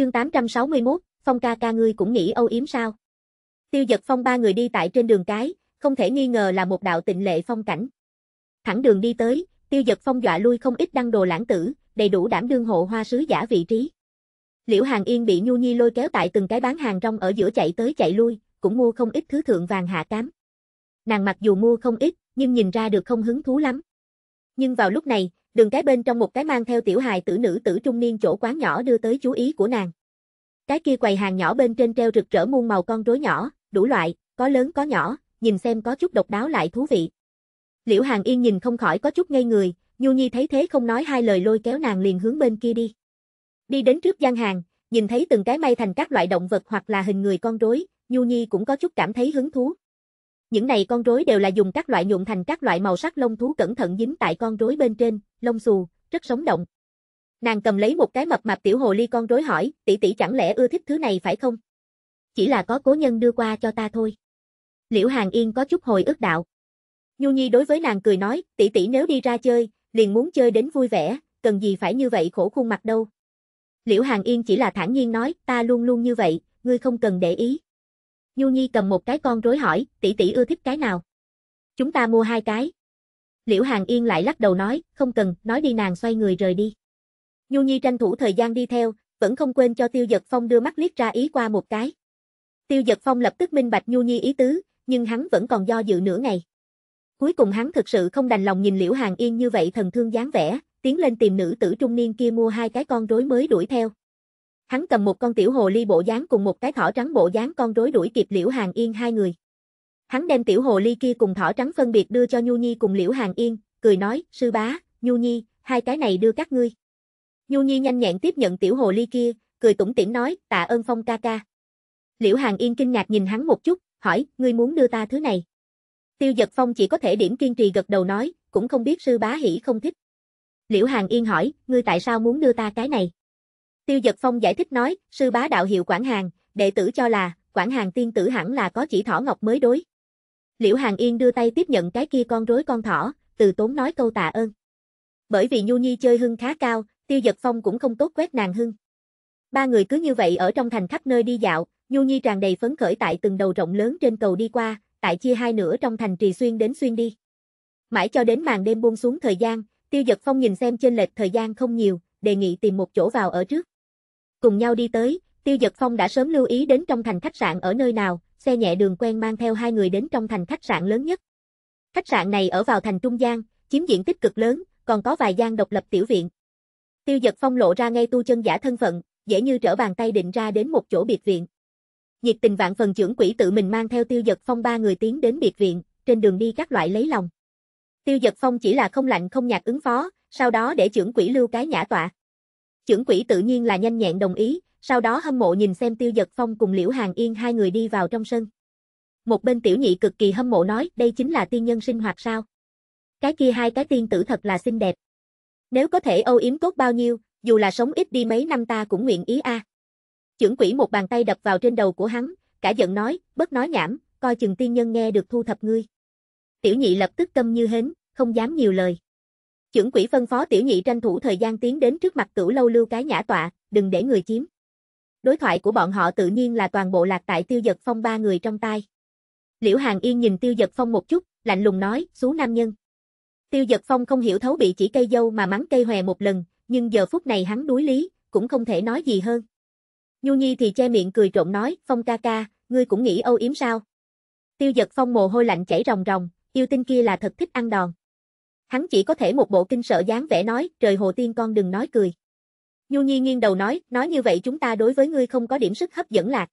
Chương 861, Phong ca ca ngươi cũng nghĩ âu yếm sao? Tiêu giật phong ba người đi tại trên đường cái, không thể nghi ngờ là một đạo tịnh lệ phong cảnh. Thẳng đường đi tới, tiêu giật phong dọa lui không ít đăng đồ lãng tử, đầy đủ đảm đương hộ hoa sứ giả vị trí. Liễu Hàng Yên bị Nhu Nhi lôi kéo tại từng cái bán hàng rong ở giữa chạy tới chạy lui, cũng mua không ít thứ thượng vàng hạ cám. Nàng mặc dù mua không ít, nhưng nhìn ra được không hứng thú lắm. Nhưng vào lúc này, đường cái bên trong một cái mang theo tiểu hài tử nữ tử trung niên chỗ quán nhỏ đưa tới chú ý của nàng. Cái kia quầy hàng nhỏ bên trên treo rực rỡ muôn màu con rối nhỏ, đủ loại, có lớn có nhỏ, nhìn xem có chút độc đáo lại thú vị. Liễu Hàng Yên nhìn không khỏi có chút ngây người, Nhu Nhi thấy thế không nói hai lời lôi kéo nàng liền hướng bên kia đi. Đi đến trước gian hàng, nhìn thấy từng cái may thành các loại động vật hoặc là hình người con rối, Nhu Nhi cũng có chút cảm thấy hứng thú. Những này con rối đều là dùng các loại nhuộm thành các loại màu sắc lông thú cẩn thận dính tại con rối bên trên, lông xù, rất sống động. Nàng cầm lấy một cái mập mạp tiểu hồ ly con rối hỏi, tỷ tỷ chẳng lẽ ưa thích thứ này phải không? Chỉ là có cố nhân đưa qua cho ta thôi. Liễu Hàng Yên có chút hồi ức đạo. Nhu Nhi đối với nàng cười nói, tỷ tỷ nếu đi ra chơi, liền muốn chơi đến vui vẻ, cần gì phải như vậy khổ khuôn mặt đâu. Liễu Hàng Yên chỉ là thản nhiên nói, ta luôn luôn như vậy, ngươi không cần để ý. Nhu Nhi cầm một cái con rối hỏi, tỷ tỷ ưa thích cái nào? Chúng ta mua hai cái. Liễu Hàng Yên lại lắc đầu nói, không cần, nói đi nàng xoay người rời đi. Nhu Nhi tranh thủ thời gian đi theo, vẫn không quên cho Tiêu Giật Phong đưa mắt liếc ra ý qua một cái. Tiêu Giật Phong lập tức minh bạch Nhu Nhi ý tứ, nhưng hắn vẫn còn do dự nửa ngày. Cuối cùng hắn thực sự không đành lòng nhìn Liễu Hàng Yên như vậy thần thương dáng vẻ, tiến lên tìm nữ tử trung niên kia mua hai cái con rối mới đuổi theo. Hắn cầm một con tiểu hồ ly bộ dáng cùng một cái thỏ trắng bộ dáng con rối đuổi kịp Liễu Hàng Yên hai người. Hắn đem tiểu hồ ly kia cùng thỏ trắng phân biệt đưa cho Nhu Nhi cùng Liễu Hàng Yên, cười nói, sư bá, Nhu Nhi, hai cái này đưa các ngươi. Nhu Nhi nhanh nhẹn tiếp nhận tiểu hồ ly kia, cười tủm tỉm nói, tạ ơn Phong ca ca. Liễu Hàng Yên kinh ngạc nhìn hắn một chút, hỏi, ngươi muốn đưa ta thứ này. Tiêu Giật Phong chỉ có thể điểm kiên trì gật đầu nói, cũng không biết sư bá hỉ không thích. Liễu Hàng Yên hỏi, ngươi tại sao muốn đưa ta cái này? Tiêu Dật Phong giải thích nói, sư bá đạo hiệu quản hàng, đệ tử cho là, quản hàng tiên tử hẳn là có chỉ thỏ ngọc mới đối. Liễu Hàng Yên đưa tay tiếp nhận cái kia con rối con thỏ, từ tốn nói câu tạ ơn. Bởi vì Nhu Nhi chơi hưng khá cao, Tiêu Dật Phong cũng không tốt quét nàng hưng. Ba người cứ như vậy ở trong thành khắp nơi đi dạo, Nhu Nhi tràn đầy phấn khởi tại từng đầu rộng lớn trên cầu đi qua, tại chia hai nửa trong thành trì xuyên đến xuyên đi. Mãi cho đến màn đêm buông xuống thời gian, Tiêu Dật Phong nhìn xem trên lệch thời gian không nhiều, đề nghị tìm một chỗ vào ở trước. Cùng nhau đi tới, Tiêu Giật Phong đã sớm lưu ý đến trong thành khách sạn ở nơi nào, xe nhẹ đường quen mang theo hai người đến trong thành khách sạn lớn nhất. Khách sạn này ở vào thành trung gian, chiếm diện tích cực lớn, còn có vài gian độc lập tiểu viện. Tiêu Giật Phong lộ ra ngay tu chân giả thân phận, dễ như trở bàn tay định ra đến một chỗ biệt viện. Nhiệt tình vạn phần trưởng quỷ tự mình mang theo Tiêu Giật Phong ba người tiến đến biệt viện, trên đường đi các loại lấy lòng. Tiêu Giật Phong chỉ là không lạnh không nhạt ứng phó, sau đó để trưởng quỷ lưu cái nhã tọa. Trưởng quỷ tự nhiên là nhanh nhẹn đồng ý, sau đó hâm mộ nhìn xem Tiêu Giật Phong cùng Liễu Hàng Yên hai người đi vào trong sân. Một bên tiểu nhị cực kỳ hâm mộ nói, đây chính là tiên nhân sinh hoạt sao? Cái kia hai cái tiên tử thật là xinh đẹp. Nếu có thể âu yếm tốt bao nhiêu, dù là sống ít đi mấy năm ta cũng nguyện ý a. Chưởng quỷ một bàn tay đập vào trên đầu của hắn, cả giận nói, bất nói nhảm, coi chừng tiên nhân nghe được thu thập ngươi. Tiểu nhị lập tức câm như hến, không dám nhiều lời. Trưởng quỷ phân phó tiểu nhị tranh thủ thời gian tiến đến trước mặt cửu lâu lưu cái nhã tọa, đừng để người chiếm. Đối thoại của bọn họ tự nhiên là toàn bộ lạc tại tiêu giật phong ba người trong tay Liễu Hàng Yên nhìn tiêu giật phong một chút, lạnh lùng nói, xú nam nhân. Tiêu giật phong không hiểu thấu bị chỉ cây dâu mà mắng cây hòe một lần, nhưng giờ phút này hắn đuối lý, cũng không thể nói gì hơn. Nhu Nhi thì che miệng cười trộn nói, Phong ca ca, ngươi cũng nghĩ âu yếm sao? Tiêu giật phong mồ hôi lạnh chảy ròng ròng, yêu tinh kia là thật thích ăn đòn. Hắn chỉ có thể một bộ kinh sợ dáng vẻ nói, trời hồ tiên con đừng nói cười. Nhu Nhi nghiêng đầu nói, nói như vậy chúng ta đối với ngươi không có điểm sức hấp dẫn lạc.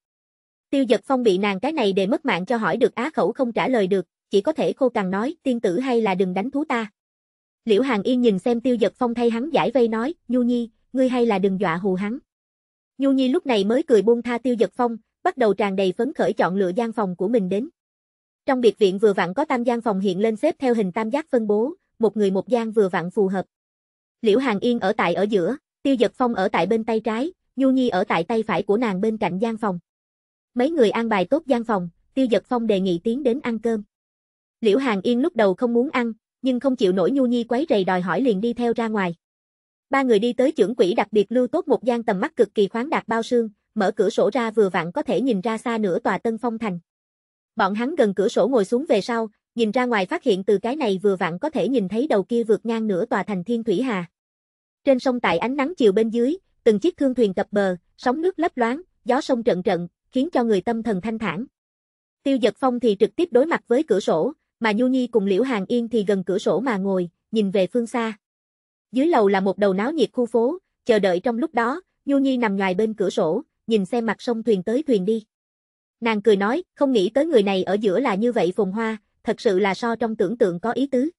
Tiêu giật phong bị nàng cái này để mất mạng cho hỏi được á khẩu không trả lời được, chỉ có thể khô cằn nói, tiên tử hay là đừng đánh thú ta. Liễu Hàng Yên nhìn xem tiêu giật phong thay hắn giải vây nói, Nhu Nhi, ngươi hay là đừng dọa hù hắn. Nhu Nhi lúc này mới cười buông tha tiêu giật phong, bắt đầu tràn đầy phấn khởi chọn lựa gian phòng của mình đến. Trong biệt viện vừa vặn có tam gian phòng hiện lên xếp theo hình tam giác phân bố, một người một gian vừa vặn phù hợp. Liễu Hàng Yên ở tại ở giữa, Tiêu Dật Phong ở tại bên tay trái, Nhu Nhi ở tại tay phải của nàng bên cạnh gian phòng. Mấy người an bài tốt gian phòng, Tiêu Dật Phong đề nghị tiến đến ăn cơm. Liễu Hàng Yên lúc đầu không muốn ăn, nhưng không chịu nổi Nhu Nhi quấy rầy đòi hỏi liền đi theo ra ngoài. Ba người đi tới trưởng quỹ đặc biệt lưu tốt một gian tầm mắt cực kỳ khoáng đạt bao sương, mở cửa sổ ra vừa vặn có thể nhìn ra xa nửa tòa Tân Phong thành. Bọn hắn gần cửa sổ ngồi xuống về sau, nhìn ra ngoài phát hiện từ cái này vừa vặn có thể nhìn thấy đầu kia vượt ngang nửa tòa thành Thiên Thủy Hà. Trên sông tại ánh nắng chiều bên dưới, từng chiếc thương thuyền cập bờ, sóng nước lấp loáng, gió sông trận trận, khiến cho người tâm thần thanh thản. Tiêu Giật Phong thì trực tiếp đối mặt với cửa sổ, mà Nhu Nhi cùng Liễu Hàng Yên thì gần cửa sổ mà ngồi, nhìn về phương xa. Dưới lầu là một đầu náo nhiệt khu phố, chờ đợi trong lúc đó, Nhu Nhi nằm ngoài bên cửa sổ, nhìn xem mặt sông thuyền tới thuyền đi. Nàng cười nói, không nghĩ tới người này ở giữa là như vậy phùng hoa, thật sự là so trong tưởng tượng có ý tứ.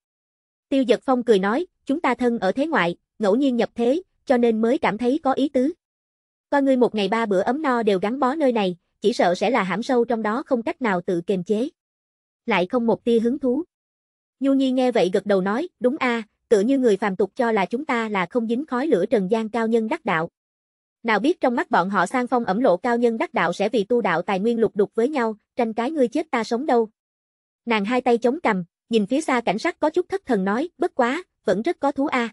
Tiêu Giật Phong cười nói, chúng ta thân ở thế ngoại, ngẫu nhiên nhập thế, cho nên mới cảm thấy có ý tứ. Coi ngươi một ngày ba bữa ấm no đều gắn bó nơi này, chỉ sợ sẽ là hãm sâu trong đó không cách nào tự kiềm chế. Lại không một tia hứng thú. Nhu Nhi nghe vậy gật đầu nói, đúng a, tựa như người phàm tục cho là chúng ta là không dính khói lửa trần gian cao nhân đắc đạo. Nào biết trong mắt bọn họ sang phong ẩm lộ cao nhân đắc đạo sẽ vì tu đạo tài nguyên lục đục với nhau, tranh cái ngươi chết ta sống đâu. Nàng hai tay chống cầm, nhìn phía xa cảnh sắc có chút thất thần nói, bất quá, vẫn rất có thú a.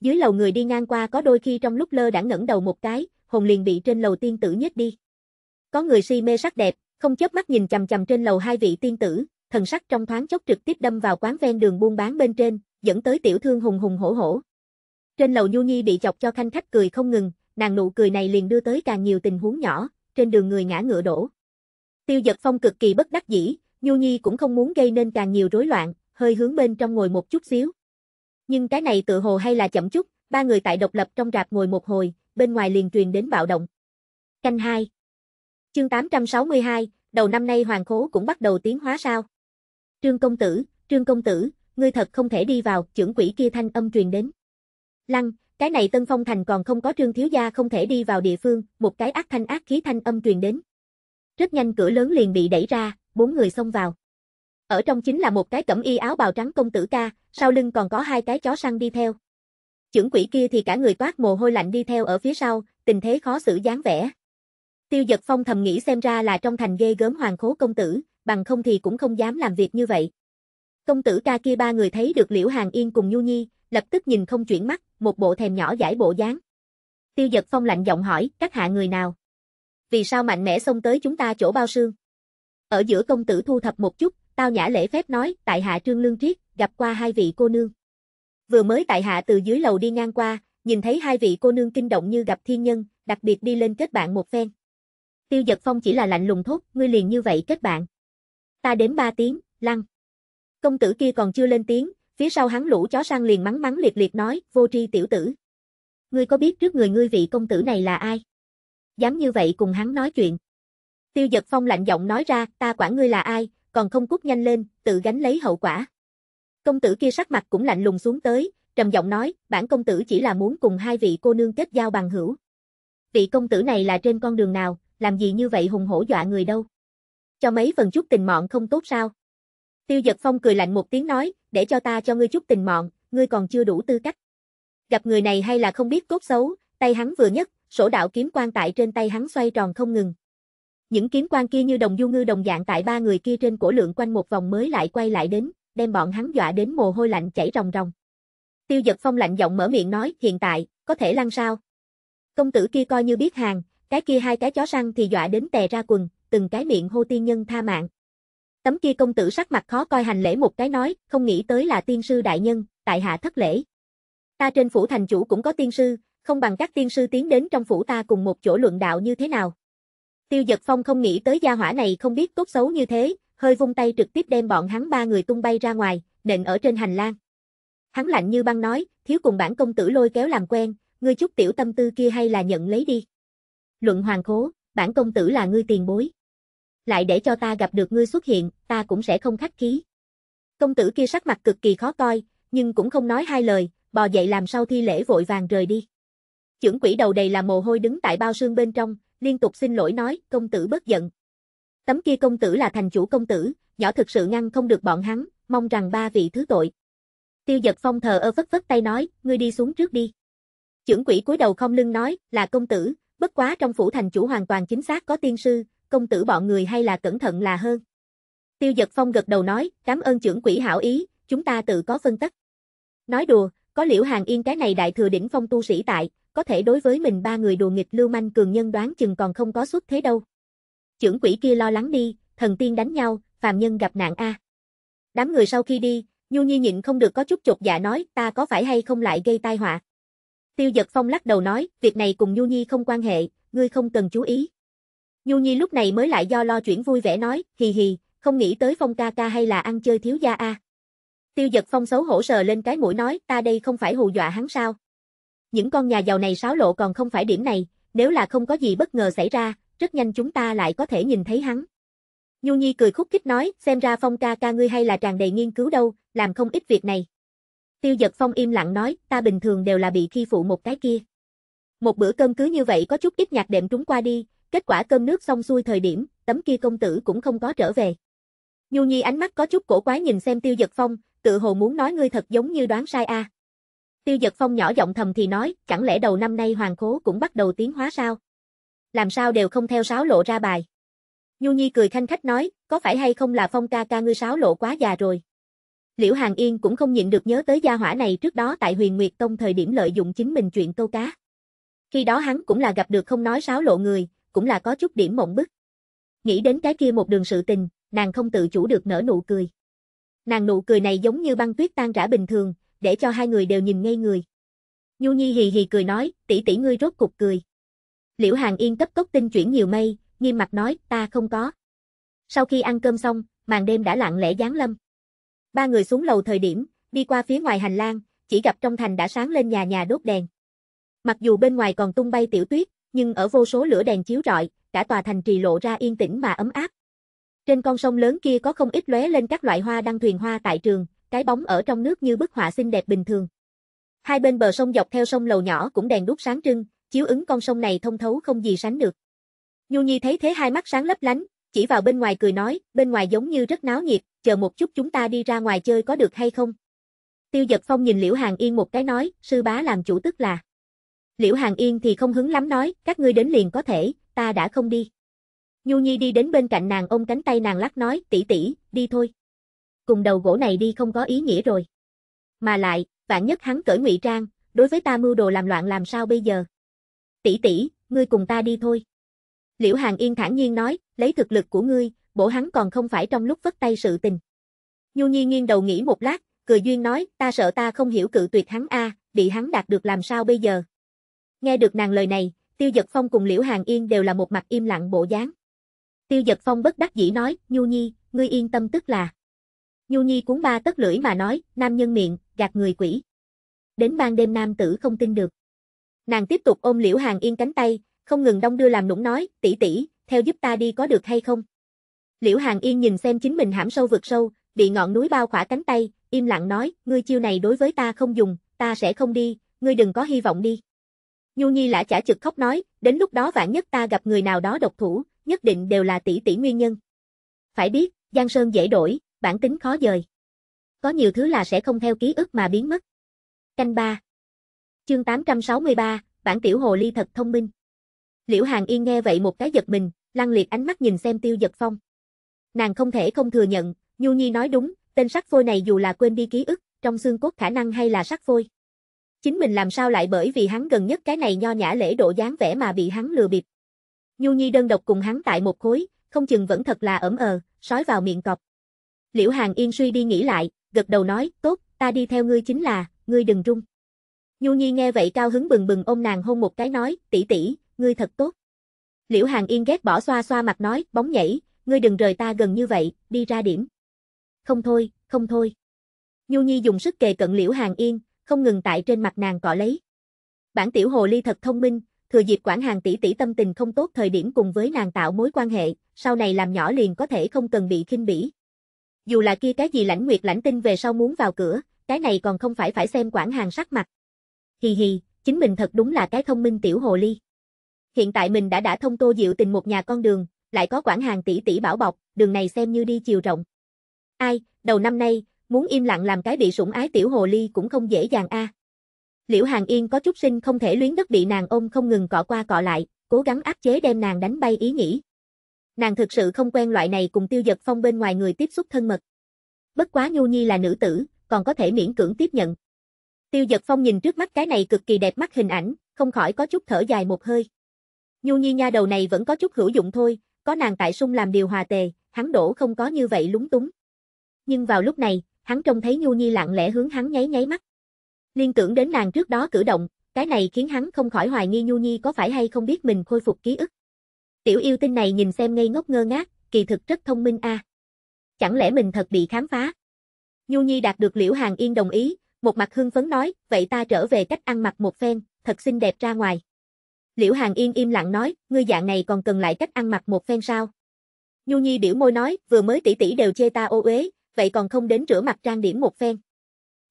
Dưới lầu người đi ngang qua có đôi khi trong lúc lơ đãng ngẩng đầu một cái, hồn liền bị trên lầu tiên tử nhếch đi. Có người si mê sắc đẹp, không chớp mắt nhìn chằm chằm trên lầu hai vị tiên tử, thần sắc trong thoáng chốc trực tiếp đâm vào quán ven đường buôn bán bên trên, dẫn tới tiểu thương hùng hùng hổ hổ. Trên lầu Nhu Nhi bị chọc cho khanh khách cười không ngừng, nàng nụ cười này liền đưa tới càng nhiều tình huống nhỏ, trên đường người ngã ngựa đổ. Tiêu Giật Phong cực kỳ bất đắc dĩ, Nhu Nhi cũng không muốn gây nên càng nhiều rối loạn, hơi hướng bên trong ngồi một chút xíu. Nhưng cái này tự hồ hay là chậm chút, ba người tại độc lập trong rạp ngồi một hồi, bên ngoài liền truyền đến bạo động. Canh 2 Chương 862, đầu năm nay hoàng khố cũng bắt đầu tiến hóa sao? Trương công tử, Trương công tử, ngươi thật không thể đi vào, trưởng quỷ kia thanh âm truyền đến. Lăng, cái này Tân Phong Thành còn không có Trương thiếu gia không thể đi vào địa phương, một cái ác thanh ác khí thanh âm truyền đến. Rất nhanh cửa lớn liền bị đẩy ra, bốn người xông vào. Ở trong chính là một cái cẩm y áo bào trắng công tử ca, sau lưng còn có hai cái chó săn đi theo. Trưởng quỷ kia thì cả người toát mồ hôi lạnh đi theo ở phía sau, tình thế khó xử dáng vẻ. Tiêu giật phong thầm nghĩ xem ra là trong thành ghê gớm hoàng khố công tử, bằng không thì cũng không dám làm việc như vậy. Công tử ca kia ba người thấy được Liễu Hàng Yên cùng Nhu Nhi, lập tức nhìn không chuyển mắt, một bộ thèm nhỏ giải bộ dáng. Tiêu giật phong lạnh giọng hỏi, các hạ người nào? Vì sao mạnh mẽ xông tới chúng ta chỗ bao sương? Ở giữa công tử thu thập một chút, tao nhã lễ phép nói, tại hạ trương lương triết, gặp qua hai vị cô nương. Vừa mới tại hạ từ dưới lầu đi ngang qua, nhìn thấy hai vị cô nương kinh động như gặp thiên nhân, đặc biệt đi lên kết bạn một phen. Tiêu giật phong chỉ là lạnh lùng thốt, ngươi liền như vậy kết bạn. Ta đếm ba tiếng, lăng. Công tử kia còn chưa lên tiếng, phía sau hắn lũ chó săn liền mắng mắng liệt liệt nói, vô tri tiểu tử. Ngươi có biết trước người ngươi vị công tử này là ai? Dám như vậy cùng hắn nói chuyện. Tiêu giật phong lạnh giọng nói ra, ta quản ngươi là ai, còn không cút nhanh lên, tự gánh lấy hậu quả. Công tử kia sắc mặt cũng lạnh lùng xuống tới, trầm giọng nói, bản công tử chỉ là muốn cùng hai vị cô nương kết giao bằng hữu. Vị công tử này là trên con đường nào, làm gì như vậy hùng hổ dọa người đâu. Cho mấy phần chút tình mọn không tốt sao? Tiêu giật phong cười lạnh một tiếng nói, để cho ta cho ngươi chút tình mọn, ngươi còn chưa đủ tư cách. Gặp người này hay là không biết cốt xấu, tay hắn vừa nhất, sổ đạo kiếm quan tại trên tay hắn xoay tròn không ngừng. Những kiếm quan kia như đồng du ngư đồng dạng tại ba người kia trên cổ lượng quanh một vòng mới lại quay lại đến, đem bọn hắn dọa đến mồ hôi lạnh chảy ròng ròng. Tiêu giật phong lạnh giọng mở miệng nói, hiện tại, có thể lăn sao? Công tử kia coi như biết hàng, cái kia hai cái chó săn thì dọa đến tè ra quần, từng cái miệng hô tiên nhân tha mạng. Tấm kia công tử sắc mặt khó coi hành lễ một cái nói, không nghĩ tới là tiên sư đại nhân, tại hạ thất lễ. Ta trên phủ thành chủ cũng có tiên sư, không bằng các tiên sư tiến đến trong phủ ta cùng một chỗ luận đạo như thế nào. Tiêu giật phong không nghĩ tới gia hỏa này không biết tốt xấu như thế, hơi vung tay trực tiếp đem bọn hắn ba người tung bay ra ngoài, nện ở trên hành lang. Hắn lạnh như băng nói, thiếu cùng bản công tử lôi kéo làm quen, ngươi chút tiểu tâm tư kia hay là nhận lấy đi. Luận hoàng khố, bản công tử là ngươi tiền bối. Lại để cho ta gặp được ngươi xuất hiện, ta cũng sẽ không khách khí. Công tử kia sắc mặt cực kỳ khó coi, nhưng cũng không nói hai lời, bò dậy làm sau thi lễ vội vàng rời đi. Chưởng quỷ đầu đầy là mồ hôi đứng tại bao xương bên trong, liên tục xin lỗi nói, công tử bất giận. Tấm kia công tử là thành chủ công tử, nhỏ thực sự ngăn không được bọn hắn, mong rằng ba vị thứ tội. Tiêu giật phong thờ ơ vất vất tay nói, ngươi đi xuống trước đi. Chưởng quỷ cúi đầu không lưng nói, là công tử, bất quá trong phủ thành chủ hoàn toàn chính xác có tiên sư, công tử bọn người hay là cẩn thận là hơn. Tiêu giật phong gật đầu nói, cảm ơn trưởng quỷ hảo ý, chúng ta tự có phân tích. Nói đùa, Có Liễu Hàng Yên cái này đại thừa đỉnh phong tu sĩ tại, có thể đối với mình ba người đùa nghịch lưu manh cường nhân đoán chừng còn không có xuất thế đâu. Chưởng quỷ kia lo lắng đi, thần tiên đánh nhau, phàm nhân gặp nạn a. Đám người sau khi đi, Nhu Nhi nhịn không được có chút chột dạ nói, ta có phải hay không lại gây tai họa. Tiêu Dật Phong lắc đầu nói, việc này cùng Nhu Nhi không quan hệ, ngươi không cần chú ý. Nhu Nhi lúc này mới lại do lo chuyển vui vẻ nói, hì hì, không nghĩ tới Phong ca ca hay là ăn chơi thiếu gia a. Tiêu Dật Phong xấu hổ sờ lên cái mũi nói, ta đây không phải hù dọa hắn sao. Những con nhà giàu này sáo lộ còn không phải điểm này, nếu là không có gì bất ngờ xảy ra, rất nhanh chúng ta lại có thể nhìn thấy hắn. Nhu Nhi cười khúc khích nói, xem ra Phong ca ca ngươi hay là tràn đầy nghiên cứu đâu, làm không ít việc này. Tiêu Giật Phong im lặng nói, ta bình thường đều là bị khi phụ một cái kia. Một bữa cơm cứ như vậy có chút ít nhạc đệm trúng qua đi, kết quả cơm nước xong xuôi thời điểm, tấm kia công tử cũng không có trở về. Nhu Nhi ánh mắt có chút cổ quái nhìn xem Tiêu Giật Phong, tự hồ muốn nói ngươi thật giống như đoán sai a. Tiêu Giật Phong nhỏ giọng thầm thì nói, chẳng lẽ đầu năm nay hoàng khố cũng bắt đầu tiến hóa sao? Làm sao đều không theo sáo lộ ra bài. Nhu Nhi cười khanh khách nói, có phải hay không là Phong ca ca ngươi sáo lộ quá già rồi. Liễu Hàng Yên cũng không nhịn được nhớ tới gia hỏa này trước đó tại huyền Nguyệt Tông thời điểm lợi dụng chính mình chuyện câu cá. Khi đó hắn cũng là gặp được không nói sáo lộ người, cũng là có chút điểm mộng bức. Nghĩ đến cái kia một đường sự tình, nàng không tự chủ được nở nụ cười. Nàng nụ cười này giống như băng tuyết tan rã bình thường, để cho hai người đều nhìn ngây người. Nhu Nhi hì hì cười nói, tỷ tỷ ngươi rốt cục cười. Liễu Hàng Yên cấp tốc tinh chuyển nhiều mây, nghiêm mặt nói, ta không có. Sau khi ăn cơm xong, màn đêm đã lặng lẽ giáng lâm. Ba người xuống lầu thời điểm, đi qua phía ngoài hành lang, chỉ gặp trong thành đã sáng lên nhà nhà đốt đèn. Mặc dù bên ngoài còn tung bay tiểu tuyết, nhưng ở vô số lửa đèn chiếu rọi, cả tòa thành trì lộ ra yên tĩnh mà ấm áp. Trên con sông lớn kia có không ít lóe lên các loại hoa đăng thuyền hoa tại trường, cái bóng ở trong nước như bức họa xinh đẹp bình thường. Hai bên bờ sông dọc theo sông lầu nhỏ cũng đèn đuốc sáng trưng, chiếu ứng con sông này thông thấu không gì sánh được. Nhu Nhi thấy thế hai mắt sáng lấp lánh, chỉ vào bên ngoài cười nói, bên ngoài giống như rất náo nhiệt, chờ một chút chúng ta đi ra ngoài chơi có được hay không? Tiêu Giật Phong nhìn Liễu Hàng Yên một cái nói, sư bá làm chủ tức là. Liễu Hàng Yên thì không hứng lắm nói, các ngươi đến liền có thể, ta đã không đi. Nhu Nhi đi đến bên cạnh nàng ôm cánh tay nàng lắc nói, tỷ tỷ, đi thôi. Cùng đầu gỗ này đi không có ý nghĩa rồi. Mà lại, vạn nhất hắn cởi ngụy trang, đối với ta mưu đồ làm loạn làm sao bây giờ? Tỷ tỷ, ngươi cùng ta đi thôi. Liễu Hàng Yên thản nhiên nói, lấy thực lực của ngươi, bổ hắn còn không phải trong lúc vất tay sự tình. Nhu Nhi nghiêng đầu nghĩ một lát, cười duyên nói, ta sợ ta không hiểu cự tuyệt hắn a, à, bị hắn đạt được làm sao bây giờ. Nghe được nàng lời này, Tiêu Dật Phong cùng Liễu Hàng Yên đều là một mặt im lặng bộ dáng. Tiêu Dật Phong bất đắc dĩ nói, Nhu Nhi, ngươi yên tâm tức là. Nhu Nhi cuốn ba tất lưỡi mà nói, nam nhân miệng, gạt người quỷ. Đến ban đêm nam tử không tin được. Nàng tiếp tục ôm Liễu Hàng Yên cánh tay, không ngừng đông đưa làm nũng nói, tỷ tỷ, theo giúp ta đi có được hay không? Liễu Hàng Yên nhìn xem chính mình hãm sâu vực sâu, bị ngọn núi bao khỏa cánh tay, im lặng nói, ngươi chiêu này đối với ta không dùng, ta sẽ không đi, ngươi đừng có hy vọng đi. Nhu Nhi lã chả trực khóc nói, đến lúc đó vạn nhất ta gặp người nào đó độc thủ, nhất định đều là tỷ tỷ nguyên nhân. Phải biết, Giang Sơn dễ đổi, bản tính khó dời. Có nhiều thứ là sẽ không theo ký ức mà biến mất. Canh 3 Chương 863, bản tiểu hồ ly thật thông minh. Liễu Hàng Yên nghe vậy một cái giật mình, lăng liệt ánh mắt nhìn xem Tiêu Giật Phong. Nàng không thể không thừa nhận, Nhu Nhi nói đúng, tên sắc phôi này dù là quên đi ký ức, trong xương cốt khả năng hay là sắc phôi. Chính mình làm sao lại bởi vì hắn gần nhất cái này nho nhã lễ độ dáng vẻ mà bị hắn lừa bịp. Nhu Nhi đơn độc cùng hắn tại một khối, không chừng vẫn thật là ẩm ờ, sói vào miệng cọp. Liễu Hàng Yên suy đi nghĩ lại, gật đầu nói, tốt, ta đi theo ngươi chính là, ngươi đừng rung. Nhu Nhi nghe vậy cao hứng bừng bừng ôm nàng hôn một cái nói, tỷ tỷ, ngươi thật tốt. Liễu Hàng Yên ghét bỏ xoa xoa mặt nói, bóng nhảy, ngươi đừng rời ta gần như vậy, đi ra điểm. Không thôi, không thôi. Nhu Nhi dùng sức kề cận Liễu Hàng Yên, không ngừng tại trên mặt nàng cọ lấy. Bản tiểu hồ ly thật thông minh, thừa dịp quản hàng tỷ tỷ tâm tình không tốt thời điểm cùng với nàng tạo mối quan hệ, sau này làm nhỏ liền có thể không cần bị khinh bỉ. Dù là kia cái gì lãnh nguyệt lãnh tinh về sau muốn vào cửa, cái này còn không phải phải xem quản hàng sắc mặt. Hì hì, chính mình thật đúng là cái thông minh tiểu hồ ly. Hiện tại mình đã đã thông tô diệu tình một nhà con đường, lại có quản hàng tỷ tỷ bảo bọc, đường này xem như đi chiều rộng. Ai, đầu năm nay, muốn im lặng làm cái bị sủng ái tiểu hồ ly cũng không dễ dàng a. Liễu Hàng Yên có chút sinh không thể luyến đất bị nàng ôm không ngừng cọ qua cọ lại, cố gắng áp chế đem nàng đánh bay ý nghĩ. Nàng thực sự không quen loại này cùng tiêu giật phong bên ngoài người tiếp xúc thân mật. Bất quá Nhu Nhi là nữ tử, còn có thể miễn cưỡng tiếp nhận. Tiêu Giật Phong nhìn trước mắt cái này cực kỳ đẹp mắt hình ảnh, không khỏi có chút thở dài một hơi. Nhu Nhi nha đầu này vẫn có chút hữu dụng thôi, có nàng tại sung làm điều hòa tề, hắn đổ không có như vậy lúng túng. Nhưng vào lúc này, hắn trông thấy Nhu Nhi lặng lẽ hướng hắn nháy nháy mắt. Liên tưởng đến nàng trước đó cử động, cái này khiến hắn không khỏi hoài nghi Nhu Nhi có phải hay không biết mình khôi phục ký ức. Tiểu yêu tinh này nhìn xem ngây ngốc ngơ ngác, kỳ thực rất thông minh a. À. Chẳng lẽ mình thật bị khám phá? Nhu Nhi đạt được Liễu Hàng Yên đồng ý, một mặt hưng phấn nói, vậy ta trở về cách ăn mặc một phen, thật xinh đẹp ra ngoài. Liễu Hàng Yên im lặng nói, ngươi dạng này còn cần lại cách ăn mặc một phen sao? Nhu Nhi biểu môi nói, vừa mới tỷ tỷ đều chê ta ô uế, vậy còn không đến rửa mặt trang điểm một phen.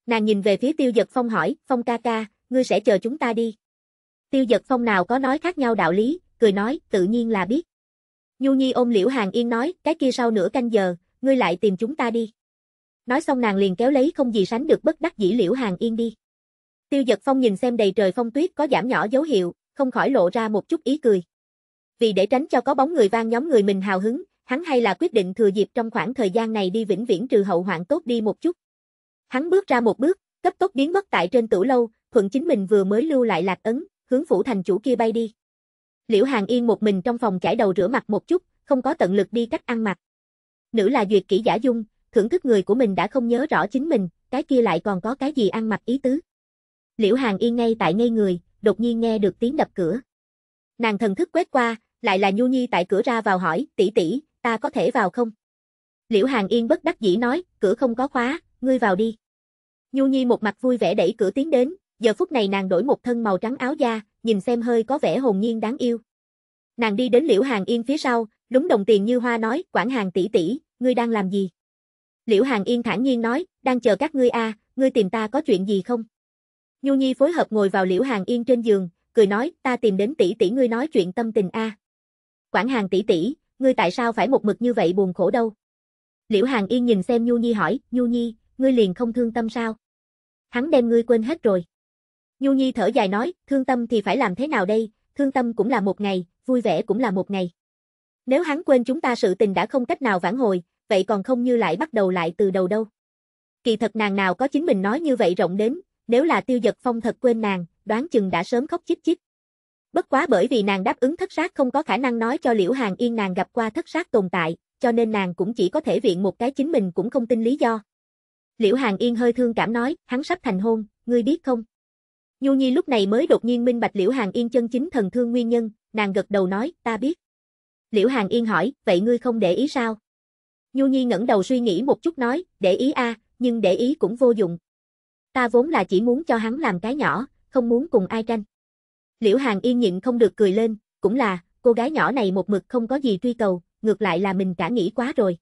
Nàng nhìn về phía Tiêu Dật Phong hỏi, Phong ca ca, ngươi sẽ chờ chúng ta đi. Tiêu Dật Phong nào có nói khác nhau đạo lý, cười nói, tự nhiên là biết. Nhu Nhi ôm Liễu Hàng Yên nói, cái kia sau nửa canh giờ, ngươi lại tìm chúng ta đi. Nói xong nàng liền kéo lấy không gì sánh được bất đắc dĩ Liễu Hàng Yên đi. Tiêu giật Phong nhìn xem đầy trời phong tuyết có giảm nhỏ dấu hiệu, không khỏi lộ ra một chút ý cười. Vì để tránh cho có bóng người vang nhóm người mình hào hứng, hắn hay là quyết định thừa dịp trong khoảng thời gian này đi vĩnh viễn trừ hậu hoạn tốt đi một chút. Hắn bước ra một bước, cấp tốc biến mất tại trên tử lâu, thuận chính mình vừa mới lưu lại lạc ấn, hướng phủ thành chủ kia bay đi. Liễu Hàng Yên một mình trong phòng chải đầu rửa mặt một chút, không có tận lực đi cách ăn mặc. Nữ là duyệt kỹ giả dung, thưởng thức người của mình đã không nhớ rõ chính mình, cái kia lại còn có cái gì ăn mặc ý tứ. Liễu Hàng Yên ngay tại ngây người, đột nhiên nghe được tiếng đập cửa. Nàng thần thức quét qua, lại là Nhu Nhi tại cửa ra vào hỏi, tỷ tỷ, ta có thể vào không? Liễu Hàng Yên bất đắc dĩ nói, cửa không có khóa, ngươi vào đi. Nhu Nhi một mặt vui vẻ đẩy cửa tiến đến, giờ phút này nàng đổi một thân màu trắng áo da, nhìn xem hơi có vẻ hồn nhiên đáng yêu. Nàng đi đến Liễu Hàng Yên phía sau, lúng đồng tiền như hoa nói, quản hàng tỷ tỷ, ngươi đang làm gì? Liễu Hàng Yên thản nhiên nói, đang chờ các ngươi a, ngươi tìm ta có chuyện gì không? Nhu Nhi phối hợp ngồi vào Liễu Hàng Yên trên giường, cười nói, ta tìm đến tỷ tỷ ngươi nói chuyện tâm tình a. Quản hàng tỷ tỷ, ngươi tại sao phải một mực như vậy buồn khổ đâu? Liễu Hàng Yên nhìn xem Nhu Nhi hỏi, Nhu Nhi, ngươi liền không thương tâm sao? Hắn đem ngươi quên hết rồi. Nhu Nhi thở dài nói, thương tâm thì phải làm thế nào đây, thương tâm cũng là một ngày, vui vẻ cũng là một ngày. Nếu hắn quên chúng ta sự tình đã không cách nào vãn hồi, vậy còn không như lại bắt đầu lại từ đầu đâu. Kỳ thật nàng nào có chính mình nói như vậy rộng đến, nếu là tiêu giật phong thật quên nàng, đoán chừng đã sớm khóc chích chích. Bất quá bởi vì nàng đáp ứng thất sát không có khả năng nói cho Liễu Hàng Yên nàng gặp qua thất sát tồn tại, cho nên nàng cũng chỉ có thể viện một cái chính mình cũng không tin lý do. Liễu Hàng Yên hơi thương cảm nói, hắn sắp thành hôn, ngươi biết không? Nhu Nhi lúc này mới đột nhiên minh bạch Liễu Hàng Yên chân chính thần thương nguyên nhân, nàng gật đầu nói, ta biết. Liễu Hàng Yên hỏi, vậy ngươi không để ý sao? Nhu Nhi ngẩng đầu suy nghĩ một chút nói, để ý a, nhưng để ý cũng vô dụng. Ta vốn là chỉ muốn cho hắn làm cái nhỏ, không muốn cùng ai tranh. Liễu Hàng Yên nhịn không được cười lên, cũng là, cô gái nhỏ này một mực không có gì truy cầu, ngược lại là mình cả nghĩ quá rồi.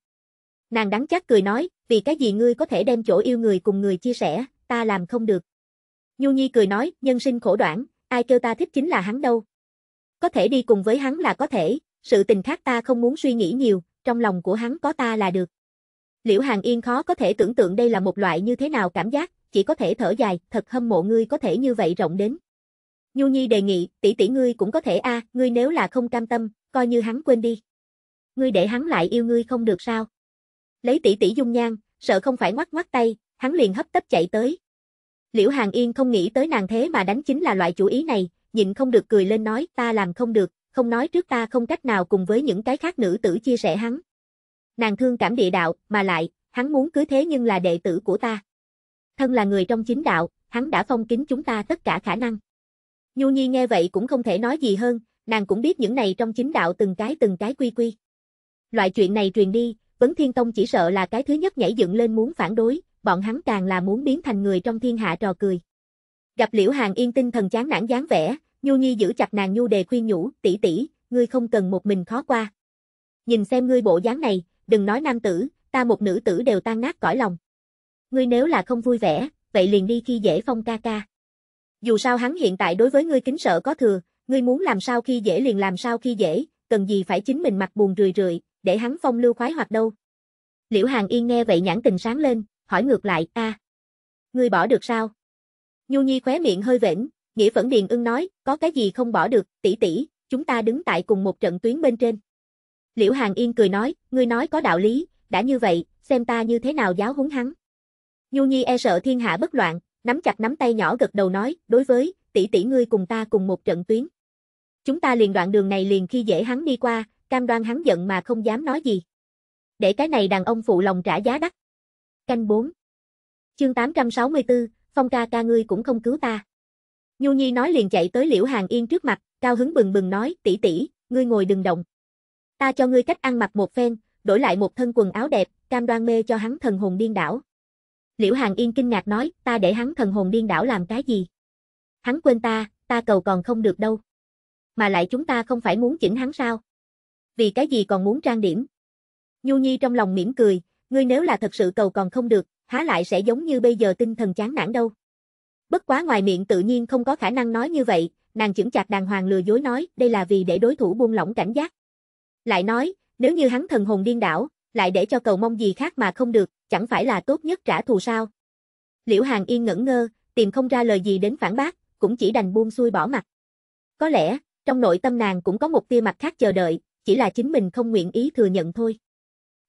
Nàng đắng chắc cười nói, vì cái gì ngươi có thể đem chỗ yêu người cùng người chia sẻ, ta làm không được. Nhu Nhi cười nói, nhân sinh khổ đoạn, ai kêu ta thích chính là hắn đâu. Có thể đi cùng với hắn là có thể, sự tình khác ta không muốn suy nghĩ nhiều, trong lòng của hắn có ta là được. Liễu Hàng Yên khó có thể tưởng tượng đây là một loại như thế nào cảm giác, chỉ có thể thở dài, thật hâm mộ ngươi có thể như vậy rộng đến. Nhu Nhi đề nghị, tỷ tỷ ngươi cũng có thể a, ngươi nếu là không cam tâm, coi như hắn quên đi. Ngươi để hắn lại yêu ngươi không được sao? Lấy tỷ tỷ dung nhan, sợ không phải ngoắt ngoắt tay, hắn liền hấp tấp chạy tới. Liễu Hàng Yên không nghĩ tới nàng thế mà đánh chính là loại chủ ý này, nhịn không được cười lên nói, ta làm không được, không nói trước ta không cách nào cùng với những cái khác nữ tử chia sẻ hắn. Nàng thương cảm địa đạo, mà lại, hắn muốn cưới thế nhưng là đệ tử của ta. Thân là người trong chính đạo, hắn đã phong kính chúng ta tất cả khả năng. Nhu Nhi nghe vậy cũng không thể nói gì hơn, nàng cũng biết những này trong chính đạo từng cái từng cái quy quy. Loại chuyện này truyền đi, Vấn Thiên Tông chỉ sợ là cái thứ nhất nhảy dựng lên muốn phản đối, bọn hắn càng là muốn biến thành người trong thiên hạ trò cười. Gặp Liễu Hàng Yên tinh thần chán nản dáng vẻ, Nhu Nhi giữ chặt nàng Nhu đề khuyên nhủ, tỷ tỷ, ngươi không cần một mình khó qua. Nhìn xem ngươi bộ dáng này, đừng nói nam tử, ta một nữ tử đều tan nát cõi lòng. Ngươi nếu là không vui vẻ, vậy liền đi khi dễ phong ca ca. Dù sao hắn hiện tại đối với ngươi kính sợ có thừa, ngươi muốn làm sao khi dễ liền làm sao khi dễ, cần gì phải chính mình mặt buồn rười rượi, để hắn phong lưu khoái hoạt đâu. Liễu Hàng Yên nghe vậy nhãn tình sáng lên, hỏi ngược lại, a, ngươi bỏ được sao? Nhu Nhi khóe miệng hơi vểnh, Nghĩa Phẫn Điền ưng nói, có cái gì không bỏ được, tỷ tỷ, chúng ta đứng tại cùng một trận tuyến bên trên. Liễu Hàng Yên cười nói, ngươi nói có đạo lý, đã như vậy, xem ta như thế nào giáo huấn hắn. Nhu Nhi e sợ thiên hạ bất loạn, nắm chặt nắm tay nhỏ gật đầu nói, đối với, tỷ tỷ ngươi cùng ta cùng một trận tuyến. Chúng ta liền đoạn đường này liền khi dễ hắn đi qua, cam đoan hắn giận mà không dám nói gì. Để cái này đàn ông phụ lòng trả giá đắt. Canh 4 Chương 864, Phong ca ca ngươi cũng không cứu ta. Nhu Nhi nói liền chạy tới Liễu Hàng Yên trước mặt, cao hứng bừng bừng nói, tỷ tỷ, ngươi ngồi đừng động. Ta cho ngươi cách ăn mặc một phen, đổi lại một thân quần áo đẹp, cam đoan mê cho hắn thần hồn điên đảo. Liễu Hàng Yên kinh ngạc nói, ta để hắn thần hồn điên đảo làm cái gì? Hắn quên ta, ta cầu còn không được đâu. Mà lại chúng ta không phải muốn chỉnh hắn sao? Vì cái gì còn muốn trang điểm? Nhu Nhi trong lòng mỉm cười, ngươi nếu là thật sự cầu còn không được, há lại sẽ giống như bây giờ tinh thần chán nản đâu. Bất quá ngoài miệng tự nhiên không có khả năng nói như vậy, nàng chững chạc đàng hoàng lừa dối nói, đây là vì để đối thủ buông lỏng cảnh giác. Lại nói, nếu như hắn thần hồn điên đảo, lại để cho cầu mong gì khác mà không được, chẳng phải là tốt nhất trả thù sao? Liễu Hàng Yên ngẩn ngơ, tìm không ra lời gì đến phản bác, cũng chỉ đành buông xuôi bỏ mặt. Có lẽ, trong nội tâm nàng cũng có một tia mặt khác chờ đợi, chỉ là chính mình không nguyện ý thừa nhận thôi.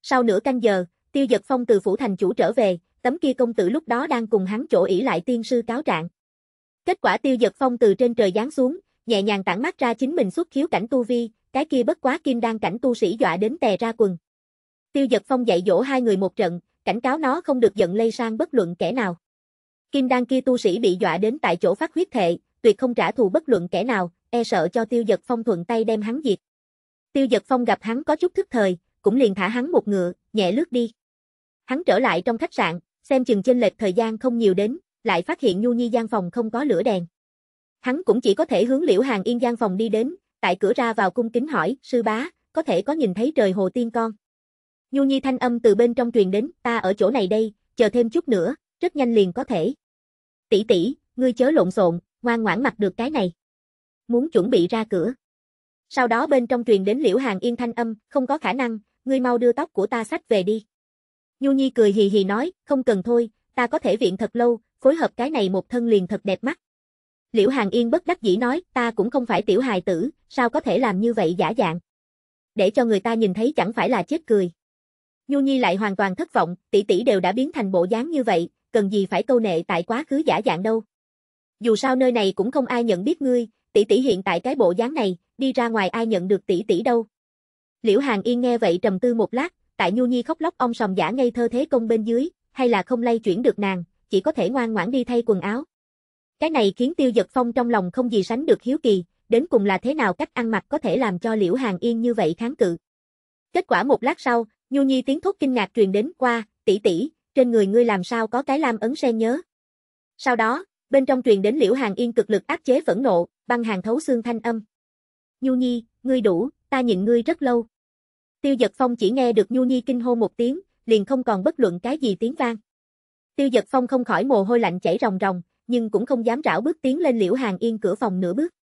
Sau nửa canh giờ, Tiêu Dật Phong từ phủ thành chủ trở về, tấm kia công tử lúc đó đang cùng hắn chỗ ỷ lại tiên sư cáo trạng. Kết quả Tiêu Dật Phong từ trên trời giáng xuống, nhẹ nhàng tản mắt ra chính mình xuất khiếu cảnh tu vi, cái kia bất quá kim đan cảnh tu sĩ dọa đến tè ra quần. Tiêu Dật Phong dạy dỗ hai người một trận, cảnh cáo nó không được giận lây sang bất luận kẻ nào. Kim đan kia tu sĩ bị dọa đến tại chỗ phát huyết thệ, tuyệt không trả thù bất luận kẻ nào, e sợ cho Tiêu Dật Phong thuận tay đem hắn diệt. Tiêu Dật Phong gặp hắn có chút thức thời, cũng liền thả hắn một ngựa, nhẹ lướt đi. Hắn trở lại trong khách sạn, xem chừng chênh lệch thời gian không nhiều đến, lại phát hiện Nhu Nhi gian phòng không có lửa đèn. Hắn cũng chỉ có thể hướng Liễu Hàng Yên gian phòng đi đến, tại cửa ra vào cung kính hỏi, sư bá, có thể có nhìn thấy trời hồ tiên con. Nhu Nhi thanh âm từ bên trong truyền đến, ta ở chỗ này đây, chờ thêm chút nữa, rất nhanh liền có thể. Tỷ tỷ, ngươi chớ lộn xộn, ngoan ngoãn mặc được cái này. Muốn chuẩn bị ra cửa. Sau đó bên trong truyền đến Liễu Hàng Yên thanh âm, không có khả năng, ngươi mau đưa tóc của ta sách về đi. Nhu Nhi cười hì hì nói, không cần thôi, ta có thể viện thật lâu, phối hợp cái này một thân liền thật đẹp mắt. Liễu Hàng Yên bất đắc dĩ nói, ta cũng không phải tiểu hài tử, sao có thể làm như vậy giả dạng. Để cho người ta nhìn thấy chẳng phải là chết cười. Nhu Nhi lại hoàn toàn thất vọng, tỷ tỷ đều đã biến thành bộ dáng như vậy, cần gì phải câu nệ tại quá khứ giả dạng đâu. Dù sao nơi này cũng không ai nhận biết ngươi, tỷ tỷ hiện tại cái bộ dáng này, đi ra ngoài ai nhận được tỷ tỷ đâu. Liễu Hàng Yên nghe vậy trầm tư một lát, tại Nhu Nhi khóc lóc ông sòm giả ngây thơ thế công bên dưới, hay là không lay chuyển được nàng, chỉ có thể ngoan ngoãn đi thay quần áo. Cái này khiến Tiêu Giật Phong trong lòng không gì sánh được hiếu kỳ, đến cùng là thế nào cách ăn mặc có thể làm cho Liễu Hàng Yên như vậy kháng cự. Kết quả một lát sau, Nhu Nhi tiếng thốt kinh ngạc truyền đến qua, tỷ tỷ, trên người ngươi làm sao có cái lam ấn sen nhớ. Sau đó, bên trong truyền đến Liễu Hàng Yên cực lực áp chế phẫn nộ, băng hàng thấu xương thanh âm. Nhu Nhi, ngươi đủ, ta nhịn ngươi rất lâu. Tiêu Giật Phong chỉ nghe được Nhu Nhi kinh hô một tiếng, liền không còn bất luận cái gì tiếng vang. Tiêu Giật Phong không khỏi mồ hôi lạnh chảy ròng ròng, nhưng cũng không dám rảo bước tiến lên Liễu Hàng Yên cửa phòng nửa bước.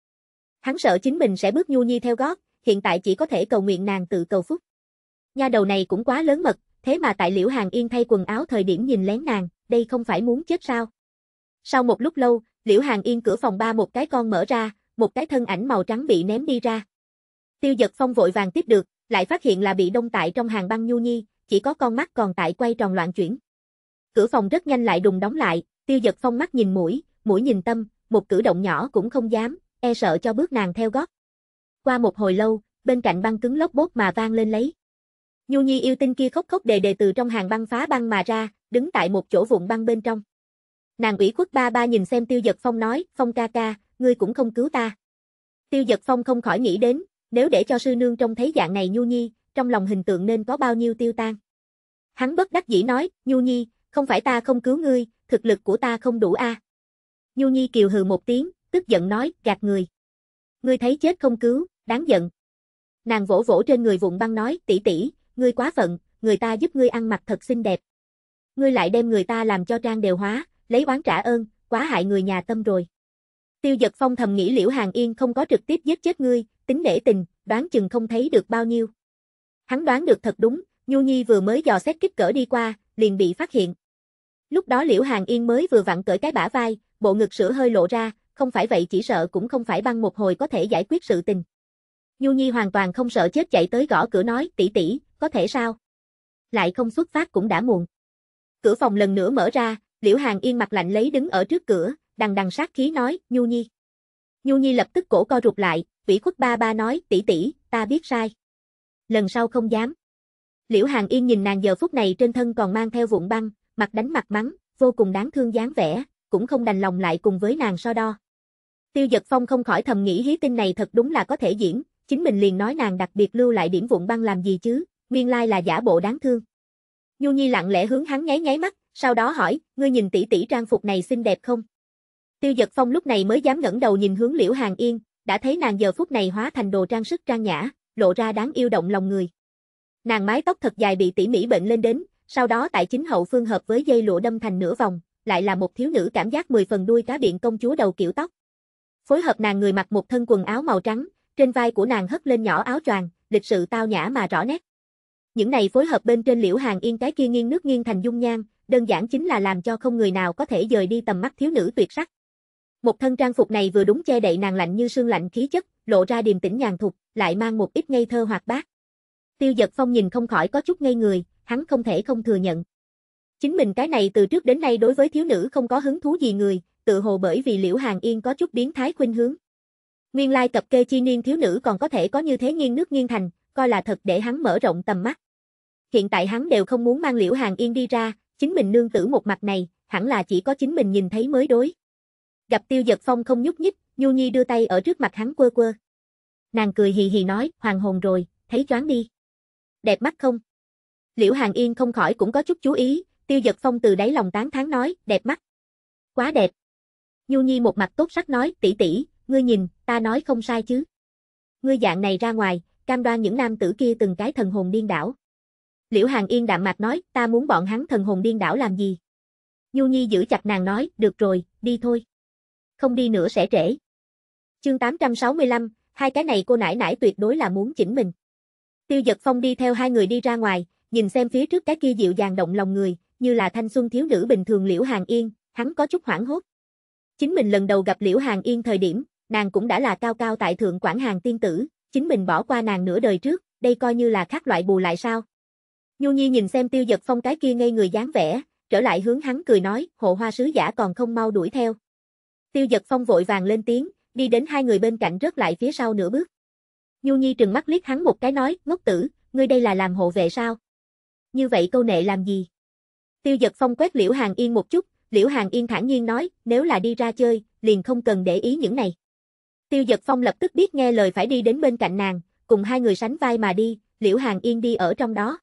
Hắn sợ chính mình sẽ bước Nhu Nhi theo gót, hiện tại chỉ có thể cầu nguyện nàng tự cầu phúc. Nha đầu này cũng quá lớn mật, thế mà tại Liễu Hàng Yên thay quần áo thời điểm nhìn lén nàng, đây không phải muốn chết sao? Sau một lúc lâu, Liễu Hàng Yên cửa phòng ba một cái con mở ra, một cái thân ảnh màu trắng bị ném đi ra. Tiêu Giật Phong vội vàng tiếp được, lại phát hiện là bị đông tại trong hàng băng nhu nhi, chỉ có con mắt còn tại quay tròn loạn chuyển. Cửa phòng rất nhanh lại đùng đóng lại, Tiêu Giật Phong mắt nhìn mũi, mũi nhìn tâm, một cử động nhỏ cũng không dám, e sợ cho bước nàng theo gót. Qua một hồi lâu, bên cạnh băng cứng lốc bốt mà vang lên lấy. Nhu Nhi yêu tinh kia khóc khóc đề đề từ trong hàng băng phá băng mà ra, đứng tại một chỗ vụn băng bên trong. Nàng ủy khuất ba ba nhìn xem Tiêu Giật Phong nói, Phong ca ca, ngươi cũng không cứu ta. Tiêu Giật Phong không khỏi nghĩ đến, nếu để cho sư nương trông thấy dạng này Nhu Nhi, trong lòng hình tượng nên có bao nhiêu tiêu tan. Hắn bất đắc dĩ nói, Nhu Nhi, không phải ta không cứu ngươi, thực lực của ta không đủ a. Nhu Nhi kiều hừ một tiếng, tức giận nói, gạt người. Ngươi thấy chết không cứu, đáng giận. Nàng vỗ vỗ trên người vụn băng nói, tỷ tỷ, ngươi quá phận, người ta giúp ngươi ăn mặc thật xinh đẹp. Ngươi lại đem người ta làm cho trang đều hóa, lấy oán trả ơn, quá hại người nhà tâm rồi. Tiêu giật phong thầm nghĩ liễu hàng yên không có trực tiếp giết chết ngươi, tính để tình, đoán chừng không thấy được bao nhiêu. Hắn đoán được thật đúng, Nhu Nhi vừa mới dò xét kích cỡ đi qua, liền bị phát hiện. Lúc đó Liễu Hàng Yên mới vừa vặn cởi cái bả vai, bộ ngực sữa hơi lộ ra, không phải vậy chỉ sợ cũng không phải băng một hồi có thể giải quyết sự tình. Nhu Nhi hoàn toàn không sợ chết chạy tới gõ cửa nói, tỷ tỷ, có thể sao? Lại không xuất phát cũng đã muộn. Cửa phòng lần nữa mở ra, Liễu Hàng Yên mặt lạnh lấy đứng ở trước cửa, đằng đằng sát khí nói, Nhu Nhi. Nhu Nhi lập tức cổ co rụt lại, vĩ khuất ba ba nói, tỷ tỷ, ta biết sai. Lần sau không dám. Liễu Hàng Yên nhìn nàng giờ phút này trên thân còn mang theo vụn băng, mặt đánh mặt mắng, vô cùng đáng thương dáng vẻ, cũng không đành lòng lại cùng với nàng so đo. Tiêu Dật Phong không khỏi thầm nghĩ hí tinh này thật đúng là có thể diễn, chính mình liền nói nàng đặc biệt lưu lại điểm vụn băng làm gì chứ, nguyên lai là giả bộ đáng thương. Nhu Nhi lặng lẽ hướng hắn nháy nháy mắt, sau đó hỏi, ngươi nhìn tỷ tỷ trang phục này xinh đẹp không? Tiêu giật Phong lúc này mới dám ngẩng đầu nhìn hướng Liễu Hàng Yên, đã thấy nàng giờ phút này hóa thành đồ trang sức trang nhã, lộ ra đáng yêu động lòng người. Nàng mái tóc thật dài bị tỉ mỉ bệnh lên đến, sau đó tại chính hậu phương hợp với dây lụa đâm thành nửa vòng, lại là một thiếu nữ cảm giác mười phần đuôi cá biện công chúa đầu kiểu tóc. Phối hợp nàng người mặc một thân quần áo màu trắng, trên vai của nàng hất lên nhỏ áo choàng, lịch sự tao nhã mà rõ nét. Những này phối hợp bên trên liễu hàng yên cái kia nghiêng nước nghiêng thành dung nhan, đơn giản chính là làm cho không người nào có thể dời đi tầm mắt thiếu nữ tuyệt sắc. Một thân trang phục này vừa đúng che đậy nàng lạnh như sương lạnh khí chất, lộ ra điềm tĩnh nhàn thục, lại mang một ít ngây thơ hoạt bát. Tiêu Dật Phong nhìn không khỏi có chút ngây người, hắn không thể không thừa nhận. Chính mình cái này từ trước đến nay đối với thiếu nữ không có hứng thú gì người, tự hồ bởi vì Liễu Hàng Yên có chút biến thái khuynh hướng. Nguyên lai cập kê chi niên thiếu nữ còn có thể có như thế nghiêng nước nghiêng thành, coi là thật để hắn mở rộng tầm mắt. Hiện tại hắn đều không muốn mang Liễu Hàng Yên đi ra, chính mình nương tử một mặt này, hẳn là chỉ có chính mình nhìn thấy mới đối. Gặp Tiêu giật Phong không nhúc nhích, Nhu Nhi đưa tay ở trước mặt hắn quơ quơ. Nàng cười hì hì nói, hoàng hồn rồi, thấy choáng đi. Đẹp mắt không? Liễu Hàng Yên không khỏi cũng có chút chú ý, Tiêu giật Phong từ đáy lòng tán thán nói, đẹp mắt. Quá đẹp. Nhu Nhi một mặt tốt sắc nói, tỷ tỷ, ngươi nhìn, ta nói không sai chứ. Ngươi dạng này ra ngoài, cam đoan những nam tử kia từng cái thần hồn điên đảo. Liễu Hàng Yên đạm mạc nói, ta muốn bọn hắn thần hồn điên đảo làm gì? Nhu Nhi giữ chặt nàng nói, được rồi, đi thôi. Không đi nữa sẽ trễ. Chương 865, hai cái này cô nải nải tuyệt đối là muốn chỉnh mình. Tiêu Dật Phong đi theo hai người đi ra ngoài, nhìn xem phía trước cái kia dịu dàng động lòng người, như là thanh xuân thiếu nữ bình thường Liễu Hàng Yên, hắn có chút hoảng hốt. Chính mình lần đầu gặp Liễu Hàng Yên thời điểm, nàng cũng đã là cao cao tại thượng quản hàng tiên tử, chính mình bỏ qua nàng nửa đời trước, đây coi như là khác loại bù lại sao. Nhu Nhi nhìn xem tiêu giật phong cái kia ngây người dáng vẻ, trở lại hướng hắn cười nói, hộ hoa sứ giả còn không mau đuổi theo. Tiêu giật phong vội vàng lên tiếng, đi đến hai người bên cạnh rớt lại phía sau nửa bước. Nhu Nhi trừng mắt liếc hắn một cái nói, ngốc tử, ngươi đây là làm hộ vệ sao? Như vậy câu nệ làm gì? Tiêu giật phong quét Liễu Hàng Yên một chút, Liễu Hàng Yên thản nhiên nói, nếu là đi ra chơi, liền không cần để ý những này. Tiêu giật phong lập tức biết nghe lời phải đi đến bên cạnh nàng, cùng hai người sánh vai mà đi, Liễu Hàng Yên đi ở trong đó.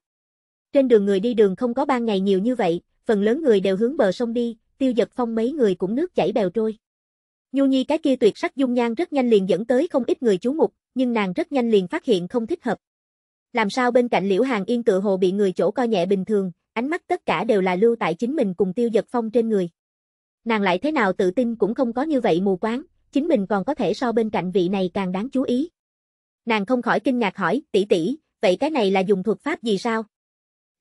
Trên đường người đi đường không có ban ngày nhiều như vậy, phần lớn người đều hướng bờ sông đi, tiêu giật phong mấy người cũng nước chảy bèo trôi. Nhu Nhi cái kia tuyệt sắc dung nhan rất nhanh liền dẫn tới không ít người chú mục, nhưng nàng rất nhanh liền phát hiện không thích hợp. Làm sao bên cạnh Liễu Hàng Yên tự hồ bị người chỗ coi nhẹ bình thường, ánh mắt tất cả đều là lưu tại chính mình cùng tiêu giật phong trên người. Nàng lại thế nào tự tin cũng không có như vậy mù quáng, chính mình còn có thể so bên cạnh vị này càng đáng chú ý. Nàng không khỏi kinh ngạc hỏi, tỷ tỷ, vậy cái này là dùng thuật pháp gì sao?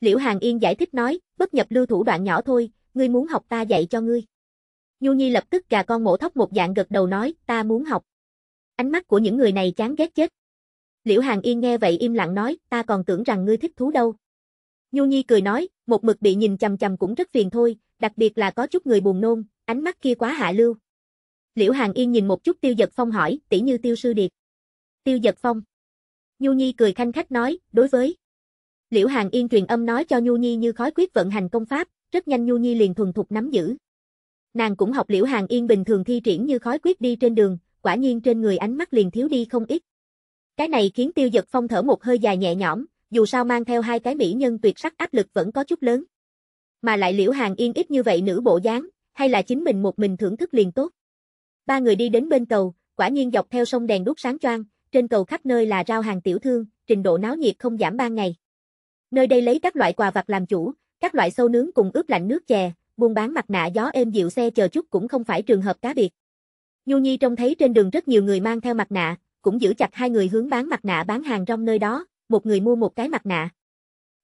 Liễu Hàng Yên giải thích nói, bất nhập lưu thủ đoạn nhỏ thôi, ngươi muốn học ta dạy cho ngươi. Nhu Nhi lập tức gà con mổ thóc một dạng gật đầu nói, ta muốn học. Ánh mắt của những người này chán ghét chết. Liễu Hàng Yên nghe vậy im lặng nói, ta còn tưởng rằng ngươi thích thú đâu. Nhu Nhi cười nói, một mực bị nhìn chằm chằm cũng rất phiền thôi, đặc biệt là có chút người buồn nôn, ánh mắt kia quá hạ lưu. Liễu Hàng Yên nhìn một chút Tiêu Dật Phong hỏi, tỷ như Tiêu Sư Điệt. Tiêu Dật Phong. Nhu Nhi cười khanh khách nói, đối với. Liễu Hàng Yên truyền âm nói cho Nhu Nhi như khói quyết vận hành công pháp, rất nhanh Nhu Nhi liền thuần thục nắm giữ. Nàng cũng học Liễu Hàng Yên bình thường thi triển như khói quyết đi trên đường, quả nhiên trên người ánh mắt liền thiếu đi không ít. Cái này khiến Tiêu giật Phong thở một hơi dài nhẹ nhõm, dù sao mang theo hai cái mỹ nhân tuyệt sắc áp lực vẫn có chút lớn. Mà lại Liễu Hàng Yên ít như vậy nữ bộ dáng, hay là chính mình một mình thưởng thức liền tốt. Ba người đi đến bên cầu, quả nhiên dọc theo sông đèn đuốc sáng choang, trên cầu khắp nơi là rao hàng tiểu thương, trình độ náo nhiệt không giảm ban ngày. Nơi đây lấy các loại quà vặt làm chủ, các loại sâu nướng cùng ướp lạnh nước chè, buôn bán mặt nạ gió êm dịu xe chờ chút cũng không phải trường hợp cá biệt. Nhu Nhi trông thấy trên đường rất nhiều người mang theo mặt nạ, cũng giữ chặt hai người hướng bán mặt nạ bán hàng trong nơi đó, một người mua một cái mặt nạ.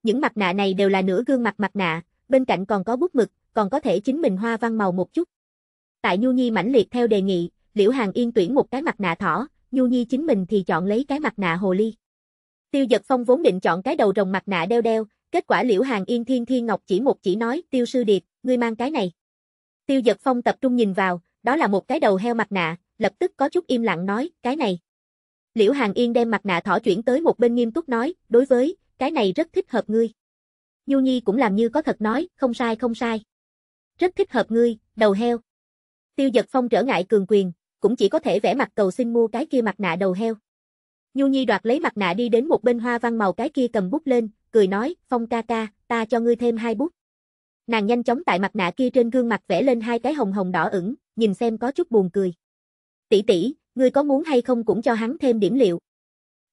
Những mặt nạ này đều là nửa gương mặt mặt nạ, bên cạnh còn có bút mực, còn có thể chính mình hoa văn màu một chút. Tại Nhu Nhi mãnh liệt theo đề nghị, Liễu Hàng Yên tuyển một cái mặt nạ thỏ, Nhu Nhi chính mình thì chọn lấy cái mặt nạ hồ ly. Tiêu Dật Phong vốn định chọn cái đầu rồng mặt nạ đeo đeo, kết quả Liễu Hàng Yên Thiên Thiên Ngọc chỉ một chỉ nói, Tiêu sư điệp, ngươi mang cái này. Tiêu Giật Phong tập trung nhìn vào, đó là một cái đầu heo mặt nạ, lập tức có chút im lặng nói, cái này. Liễu Hàng Yên đem mặt nạ thỏ chuyển tới một bên nghiêm túc nói, đối với, cái này rất thích hợp ngươi. Nhu Nhi cũng làm như có thật nói, không sai không sai. Rất thích hợp ngươi, đầu heo. Tiêu Giật Phong trở ngại cường quyền, cũng chỉ có thể vẽ mặt cầu xin mua cái kia mặt nạ đầu heo. Nhu Nhi đoạt lấy mặt nạ đi đến một bên hoa văn màu cái kia cầm bút lên, cười nói, Phong ca ca, ta cho ngươi thêm hai bút. Nàng nhanh chóng tại mặt nạ kia trên gương mặt vẽ lên hai cái hồng hồng đỏ ửng, nhìn xem có chút buồn cười. Tỷ tỷ, ngươi có muốn hay không cũng cho hắn thêm điểm liệu.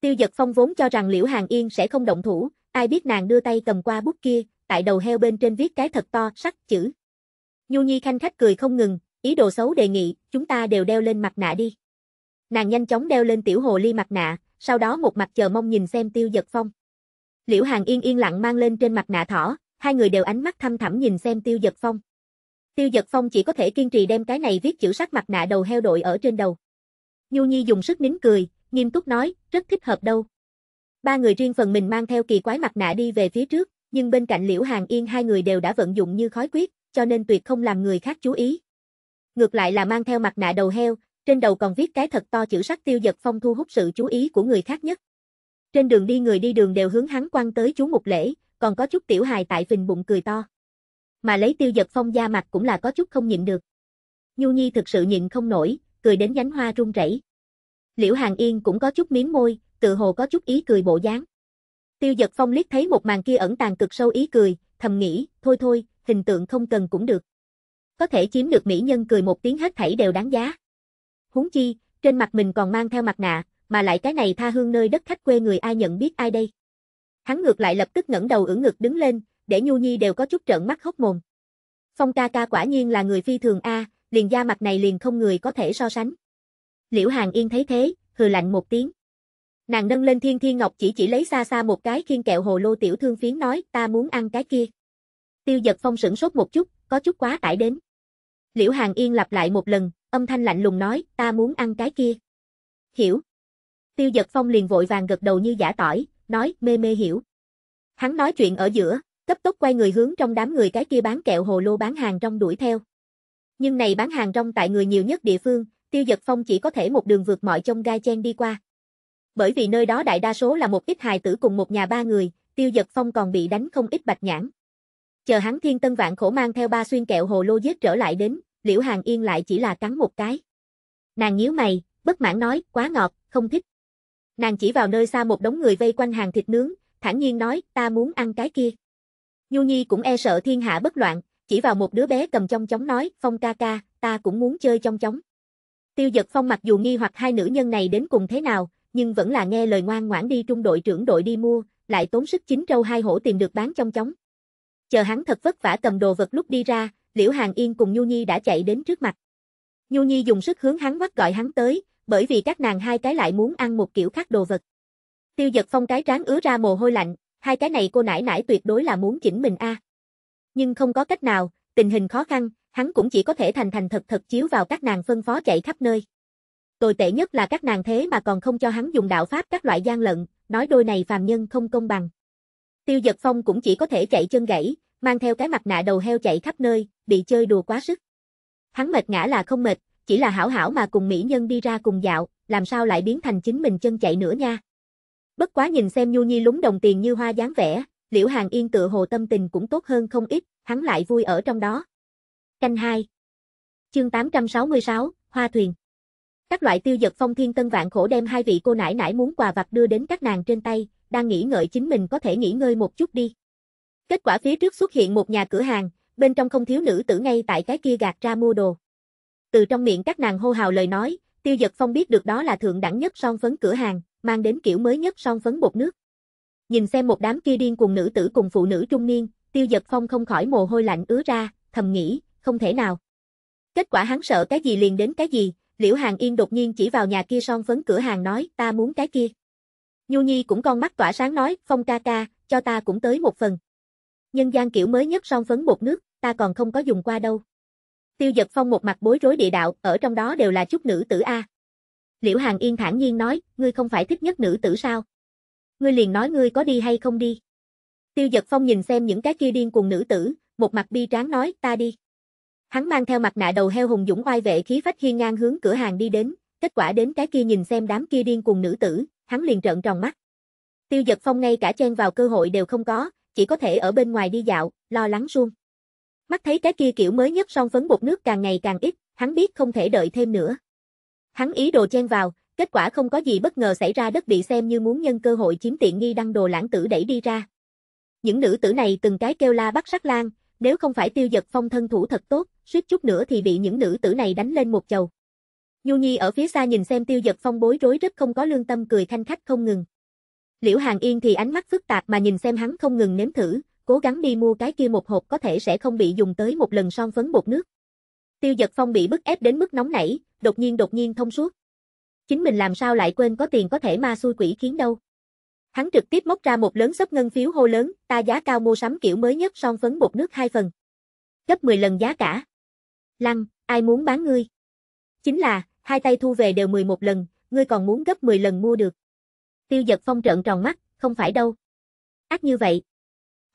Tiêu Giật Phong vốn cho rằng Liễu Hàng Yên sẽ không động thủ, ai biết nàng đưa tay cầm qua bút kia, tại đầu heo bên trên viết cái thật to, sắc chữ. Nhu Nhi khanh khách cười không ngừng, ý đồ xấu đề nghị, chúng ta đều đeo lên mặt nạ đi. Nàng nhanh chóng đeo lên tiểu hồ ly mặt nạ, sau đó một mặt chờ mong nhìn xem Tiêu Giật Phong. Liễu Hàng Yên yên lặng mang lên trên mặt nạ thỏ, hai người đều ánh mắt thăm thẳm nhìn xem Tiêu Giật Phong. Tiêu Giật Phong chỉ có thể kiên trì đem cái này viết chữ sắc mặt nạ đầu heo đội ở trên đầu. Nhu Nhi dùng sức nín cười, nghiêm túc nói, rất thích hợp đâu. Ba người riêng phần mình mang theo kỳ quái mặt nạ đi về phía trước, nhưng bên cạnh Liễu Hàng Yên hai người đều đã vận dụng như khói quyết, cho nên tuyệt không làm người khác chú ý. Ngược lại là mang theo mặt nạ đầu heo, trên đầu còn viết cái thật to chữ sắc tiêu giật phong thu hút sự chú ý của người khác nhất. Trên đường đi người đi đường đều hướng hắn quan tới chú một lễ, còn có chút tiểu hài tại phình bụng cười to. Mà lấy tiêu giật phong da mặt cũng là có chút không nhịn được. Nhu Nhi thực sự nhịn không nổi, cười đến nhánh hoa rung rẩy. Liễu Hàng Yên cũng có chút miếng môi, tự hồ có chút ý cười bộ dáng. Tiêu giật phong liếc thấy một màn kia ẩn tàng cực sâu ý cười, thầm nghĩ, thôi thôi, hình tượng không cần cũng được. Có thể chiếm được mỹ nhân cười một tiếng hết thảy đều đáng giá. Huống chi, trên mặt mình còn mang theo mặt nạ, mà lại cái này tha hương nơi đất khách quê người ai nhận biết ai đây. Hắn ngược lại lập tức ngẩng đầu ưỡn ngực đứng lên, để Nhu Nhi đều có chút trợn mắt hốc mồm. Phong ca ca quả nhiên là người phi thường a, liền da mặt này liền không người có thể so sánh. Liễu Hàng Yên thấy thế, hừ lạnh một tiếng. Nàng nâng lên thiên thiên ngọc chỉ chỉ lấy xa xa một cái khiên kẹo hồ lô tiểu thương phiến nói ta muốn ăn cái kia. Tiêu giật phong sửng sốt một chút, có chút quá tải đến. Liễu Hàng Yên lặp lại một lần, âm thanh lạnh lùng nói, ta muốn ăn cái kia. Hiểu. Tiêu giật phong liền vội vàng gật đầu như giả tỏi, nói, mê mê hiểu. Hắn nói chuyện ở giữa, cấp tốc quay người hướng trong đám người cái kia bán kẹo hồ lô bán hàng trong đuổi theo. Nhưng này bán hàng trong tại người nhiều nhất địa phương, tiêu giật phong chỉ có thể một đường vượt mọi trong gai chen đi qua. Bởi vì nơi đó đại đa số là một ít hài tử cùng một nhà ba người, tiêu giật phong còn bị đánh không ít bạch nhãn. Chờ hắn thiên tân vạn khổ mang theo ba xuyên kẹo hồ lô giết trở lại đến, liễu hàng yên lại chỉ là cắn một cái. Nàng nhíu mày, bất mãn nói, quá ngọt, không thích. Nàng chỉ vào nơi xa một đống người vây quanh hàng thịt nướng, thản nhiên nói, ta muốn ăn cái kia. Nhu Nhi cũng e sợ thiên hạ bất loạn, chỉ vào một đứa bé cầm trong chóng nói, Phong ca ca, ta cũng muốn chơi trong chóng. Tiêu giật Phong mặc dù nghi hoặc hai nữ nhân này đến cùng thế nào, nhưng vẫn là nghe lời ngoan ngoãn đi trung đội trưởng đội đi mua, lại tốn sức chính trâu hai hổ tìm được bán trong chóng. Chờ hắn thật vất vả cầm đồ vật lúc đi ra, Liễu Hàng Yên cùng Nhu Nhi đã chạy đến trước mặt. Nhu Nhi dùng sức hướng hắn quát gọi hắn tới, bởi vì các nàng hai cái lại muốn ăn một kiểu khác đồ vật. Tiêu giật phong cái trán ứa ra mồ hôi lạnh, hai cái này cô nãi nãi tuyệt đối là muốn chỉnh mình a. Nhưng không có cách nào, tình hình khó khăn, hắn cũng chỉ có thể thành thành thật thật chiếu vào các nàng phân phó chạy khắp nơi. Tồi tệ nhất là các nàng thế mà còn không cho hắn dùng đạo pháp các loại gian lận, nói đôi này phàm nhân không công bằng. Tiêu giật phong cũng chỉ có thể chạy chân gãy, mang theo cái mặt nạ đầu heo chạy khắp nơi, bị chơi đùa quá sức. Hắn mệt ngã là không mệt, chỉ là hảo hảo mà cùng mỹ nhân đi ra cùng dạo, làm sao lại biến thành chính mình chân chạy nữa nha. Bất quá nhìn xem Nhu Nhi lúng đồng tiền như hoa dáng vẻ, Liễu Hàng Yên tự hồ tâm tình cũng tốt hơn không ít, hắn lại vui ở trong đó. Canh 2 Chương 866, Hoa Thuyền Các loại tiêu giật phong thiên tân vạn khổ đem hai vị cô nãi nãi muốn quà vặt đưa đến các nàng trên tay, đang nghĩ ngợi chính mình có thể nghỉ ngơi một chút đi. Kết quả phía trước xuất hiện một nhà cửa hàng, bên trong không thiếu nữ tử ngay tại cái kia gạt ra mua đồ. Từ trong miệng các nàng hô hào lời nói, tiêu giật phong biết được đó là thượng đẳng nhất son phấn cửa hàng, mang đến kiểu mới nhất son phấn bột nước. Nhìn xem một đám kia điên cùng nữ tử cùng phụ nữ trung niên, tiêu giật phong không khỏi mồ hôi lạnh ứa ra, thầm nghĩ, không thể nào. Kết quả hắn sợ cái gì liền đến cái gì, liễu hàng yên đột nhiên chỉ vào nhà kia son phấn cửa hàng nói, ta muốn cái kia. Nhu Nhi cũng con mắt tỏa sáng nói, phong ca ca, cho ta cũng tới một phần. Nhân gian kiểu mới nhất son phấn bột nước, ta còn không có dùng qua đâu. Tiêu giật phong một mặt bối rối địa đạo, ở trong đó đều là chút nữ tử A. Liễu Hàng Yên thản nhiên nói, ngươi không phải thích nhất nữ tử sao? Ngươi liền nói ngươi có đi hay không đi. Tiêu giật phong nhìn xem những cái kia điên cuồng nữ tử, một mặt bi tráng nói, ta đi. Hắn mang theo mặt nạ đầu heo hùng dũng oai vệ khí phách hiên ngang hướng cửa hàng đi đến, kết quả đến cái kia nhìn xem đám kia điên cùng nữ tử, hắn liền trợn tròn mắt. Tiêu Giật Phong ngay cả chen vào cơ hội đều không có, chỉ có thể ở bên ngoài đi dạo, lo lắng suông. Mắt thấy cái kia kiểu mới nhất son phấn bột nước càng ngày càng ít, hắn biết không thể đợi thêm nữa. Hắn ý đồ chen vào, kết quả không có gì bất ngờ xảy ra đất bị xem như muốn nhân cơ hội chiếm tiện nghi đăng đồ lãng tử đẩy đi ra. Những nữ tử này từng cái kêu la bắt sắc lang, nếu không phải tiêu giật phong thân thủ thật tốt, suýt chút nữa thì bị những nữ tử này đánh lên một chầu. Nhu Nhi ở phía xa nhìn xem tiêu giật phong bối rối rất không có lương tâm cười thanh khách không ngừng. Liễu Hàng Yên thì ánh mắt phức tạp mà nhìn xem hắn không ngừng nếm thử, cố gắng đi mua cái kia một hộp có thể sẽ không bị dùng tới một lần son phấn bột nước. Tiêu giật phong bị bức ép đến mức nóng nảy, đột nhiên đột nhiên thông suốt. Chính mình làm sao lại quên có tiền có thể ma xui quỷ khiến đâu. Hắn trực tiếp móc ra một lớn sấp ngân phiếu hô lớn, ta giá cao mua sắm kiểu mới nhất son phấn bột nước hai phần. Gấp 10 lần giá cả. Lăng, ai muốn bán ngươi? Chính là, hai tay thu về đều 11 lần, ngươi còn muốn gấp 10 lần mua được. Tiêu giật phong trợn tròn mắt, không phải đâu. Ác như vậy.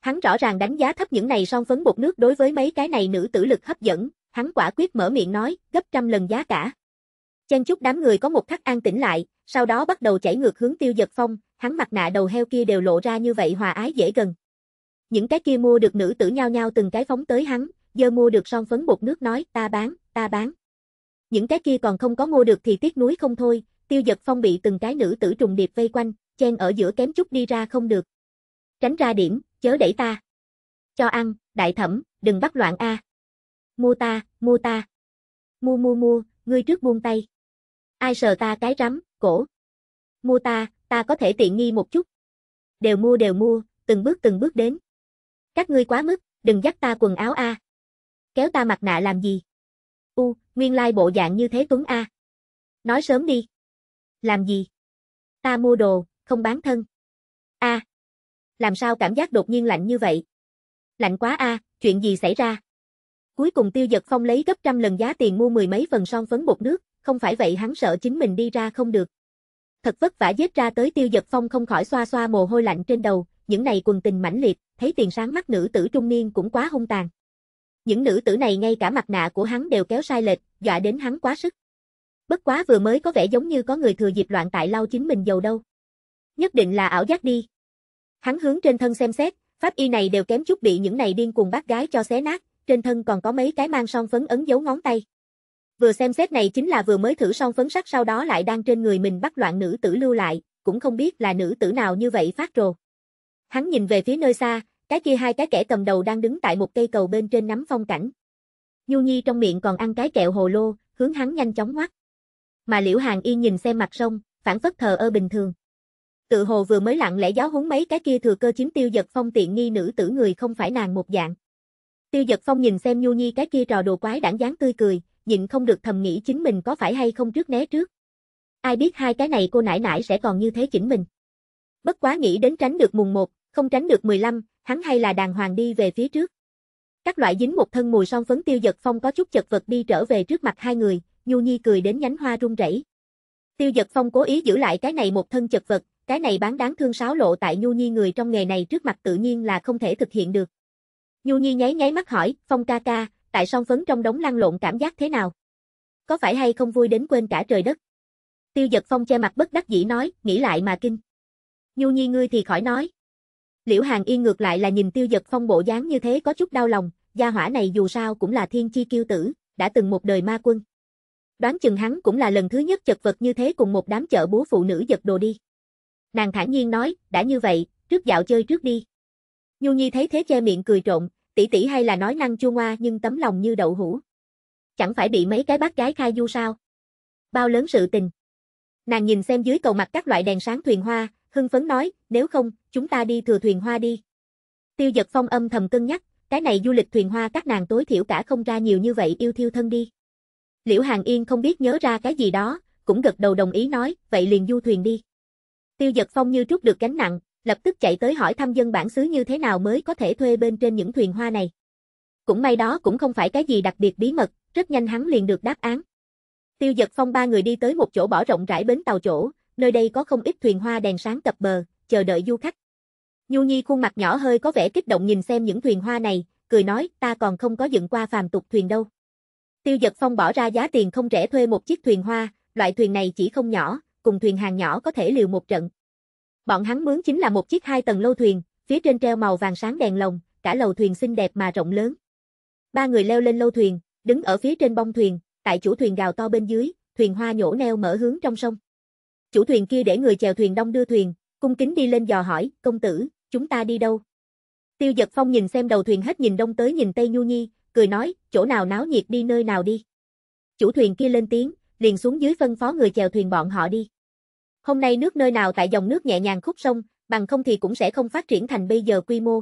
Hắn rõ ràng đánh giá thấp những này son phấn bột nước đối với mấy cái này nữ tử lực hấp dẫn, hắn quả quyết mở miệng nói, gấp trăm lần giá cả. Chen chúc đám người có một khắc an tĩnh lại, sau đó bắt đầu chảy ngược hướng tiêu giật phong, hắn mặt nạ đầu heo kia đều lộ ra như vậy hòa ái dễ gần. Những cái kia mua được nữ tử nhau nhau từng cái phóng tới hắn, giờ mua được son phấn bột nước nói, ta bán, ta bán. Những cái kia còn không có mua được thì tiếc núi không thôi, tiêu giật phong bị từng cái nữ tử trùng điệp vây quanh, chen ở giữa kém chút đi ra không được. Tránh ra điểm, chớ đẩy ta. Cho ăn, đại thẩm, đừng bắt loạn a. Mua ta, mua ta. Mua mua mua, ngươi trước buông tay. Ai sờ ta cái rắm, cổ. Mua ta, ta có thể tiện nghi một chút. Đều mua đều mua, từng bước từng bước đến. Các ngươi quá mức, đừng dắt ta quần áo a. Kéo ta mặt nạ làm gì? U, nguyên lai bộ dạng như thế Tuấn a. Nói sớm đi. Làm gì? Ta mua đồ, không bán thân. A. Làm sao cảm giác đột nhiên lạnh như vậy? Lạnh quá a, chuyện gì xảy ra? Cuối cùng Tiêu Giật Phong lấy gấp trăm lần giá tiền mua mười mấy phần son phấn bột nước, không phải vậy hắn sợ chính mình đi ra không được. Thật vất vả giết ra tới Tiêu Giật Phong không khỏi xoa xoa mồ hôi lạnh trên đầu, những này quần tình mãnh liệt, thấy tiền sáng mắt nữ tử trung niên cũng quá hung tàn. Những nữ tử này ngay cả mặt nạ của hắn đều kéo sai lệch, dọa đến hắn quá sức. Bất quá vừa mới có vẻ giống như có người thừa dịp loạn tại lau chính mình dầu đâu. Nhất định là ảo giác đi. Hắn hướng trên thân xem xét, pháp y này đều kém chút bị những này điên cuồng bác gái cho xé nát, trên thân còn có mấy cái mang son phấn ấn dấu ngón tay. Vừa xem xét này chính là vừa mới thử son phấn sắc sau đó lại đang trên người mình bắt loạn nữ tử lưu lại, cũng không biết là nữ tử nào như vậy phát rồ. Hắn nhìn về phía nơi xa, cái kia hai cái kẻ cầm đầu đang đứng tại một cây cầu bên trên nắm phong cảnh. Nhu Nhi trong miệng còn ăn cái kẹo hồ lô, hướng hắn nhanh chóng ngoắt. Mà Liễu Hàng Yên nhìn xem mặt sông, phản phất thờ ơ bình thường. Tự hồ vừa mới lặng lẽ giáo huấn mấy cái kia thừa cơ chiếm tiêu giật phong tiện nghi nữ tử người không phải nàng một dạng. Tiêu giật phong nhìn xem Nhu Nhi cái kia trò đồ quái đảng dáng tươi cười, nhịn không được thầm nghĩ chính mình có phải hay không trước né trước. Ai biết hai cái này cô nải nải sẽ còn như thế chỉnh mình. Bất quá nghĩ đến tránh được mùng 1, không tránh được 15, hắn hay là đàng hoàng đi về phía trước. Các loại dính một thân mùi son phấn tiêu giật phong có chút chật vật đi trở về trước mặt hai người, Nhu Nhi cười đến nhánh hoa rung rẩy. Tiêu giật phong cố ý giữ lại cái này một thân chật vật, cái này bán đáng thương sáo lộ tại Nhu Nhi người trong nghề này trước mặt tự nhiên là không thể thực hiện được. Nhu Nhi nháy nháy mắt hỏi, Phong ca ca, tại song phấn trong đống lăn lộn cảm giác thế nào? Có phải hay không vui đến quên cả trời đất? Tiêu giật phong che mặt bất đắc dĩ nói, nghĩ lại mà kinh. Nhu Nhi ngươi thì khỏi nói. Liễu Hàng Yên ngược lại là nhìn tiêu giật phong bộ dáng như thế có chút đau lòng, gia hỏa này dù sao cũng là thiên chi kiêu tử, đã từng một đời ma quân. Đoán chừng hắn cũng là lần thứ nhất chật vật như thế cùng một đám chợ búa phụ nữ giật đồ đi. Nàng thản nhiên nói, đã như vậy, trước dạo chơi trước đi. Nhu Nhi thấy thế che miệng cười trộn, tỷ tỷ hay là nói năng chua ngoa nhưng tấm lòng như đậu hũ. Chẳng phải bị mấy cái bác gái khai du sao? Bao lớn sự tình. Nàng nhìn xem dưới cầu mặt các loại đèn sáng thuyền hoa, hưng phấn nói, nếu không, chúng ta đi thừa thuyền hoa đi. Tiêu giật phong âm thầm cân nhắc, cái này du lịch thuyền hoa các nàng tối thiểu cả không ra nhiều như vậy yêu thiêu thân đi. Liễu Hàng Yên không biết nhớ ra cái gì đó, cũng gật đầu đồng ý nói, vậy liền du thuyền đi. Tiêu giật phong như trút được gánh nặng, lập tức chạy tới hỏi thăm dân bản xứ như thế nào mới có thể thuê bên trên những thuyền hoa này. Cũng may đó cũng không phải cái gì đặc biệt bí mật, rất nhanh hắn liền được đáp án. Tiêu giật phong ba người đi tới một chỗ bỏ rộng rãi bến tàu chỗ, nơi đây có không ít thuyền hoa đèn sáng cập bờ, chờ đợi du khách. Nhu Nhi khuôn mặt nhỏ hơi có vẻ kích động nhìn xem những thuyền hoa này, cười nói ta còn không có dựng qua phàm tục thuyền đâu. Tiêu Giật Phong bỏ ra giá tiền không rẻ thuê một chiếc thuyền hoa, loại thuyền này chỉ không nhỏ, cùng thuyền hàng nhỏ có thể liều một trận. Bọn hắn mướn chính là một chiếc hai tầng lâu thuyền, phía trên treo màu vàng sáng đèn lồng, cả lầu thuyền xinh đẹp mà rộng lớn. Ba người leo lên lâu thuyền, đứng ở phía trên bông thuyền, tại chủ thuyền gào to bên dưới, thuyền hoa nhổ neo mở hướng trong sông. Chủ thuyền kia để người chèo thuyền đông đưa thuyền, cung kính đi lên dò hỏi, công tử, chúng ta đi đâu? Tiêu giật phong nhìn xem đầu thuyền hết nhìn đông tới nhìn tây nhu nhi, cười nói, chỗ nào náo nhiệt đi nơi nào đi. Chủ thuyền kia lên tiếng, liền xuống dưới phân phó người chèo thuyền bọn họ đi. Hôm nay nước nơi nào tại dòng nước nhẹ nhàng khúc sông, bằng không thì cũng sẽ không phát triển thành bây giờ quy mô.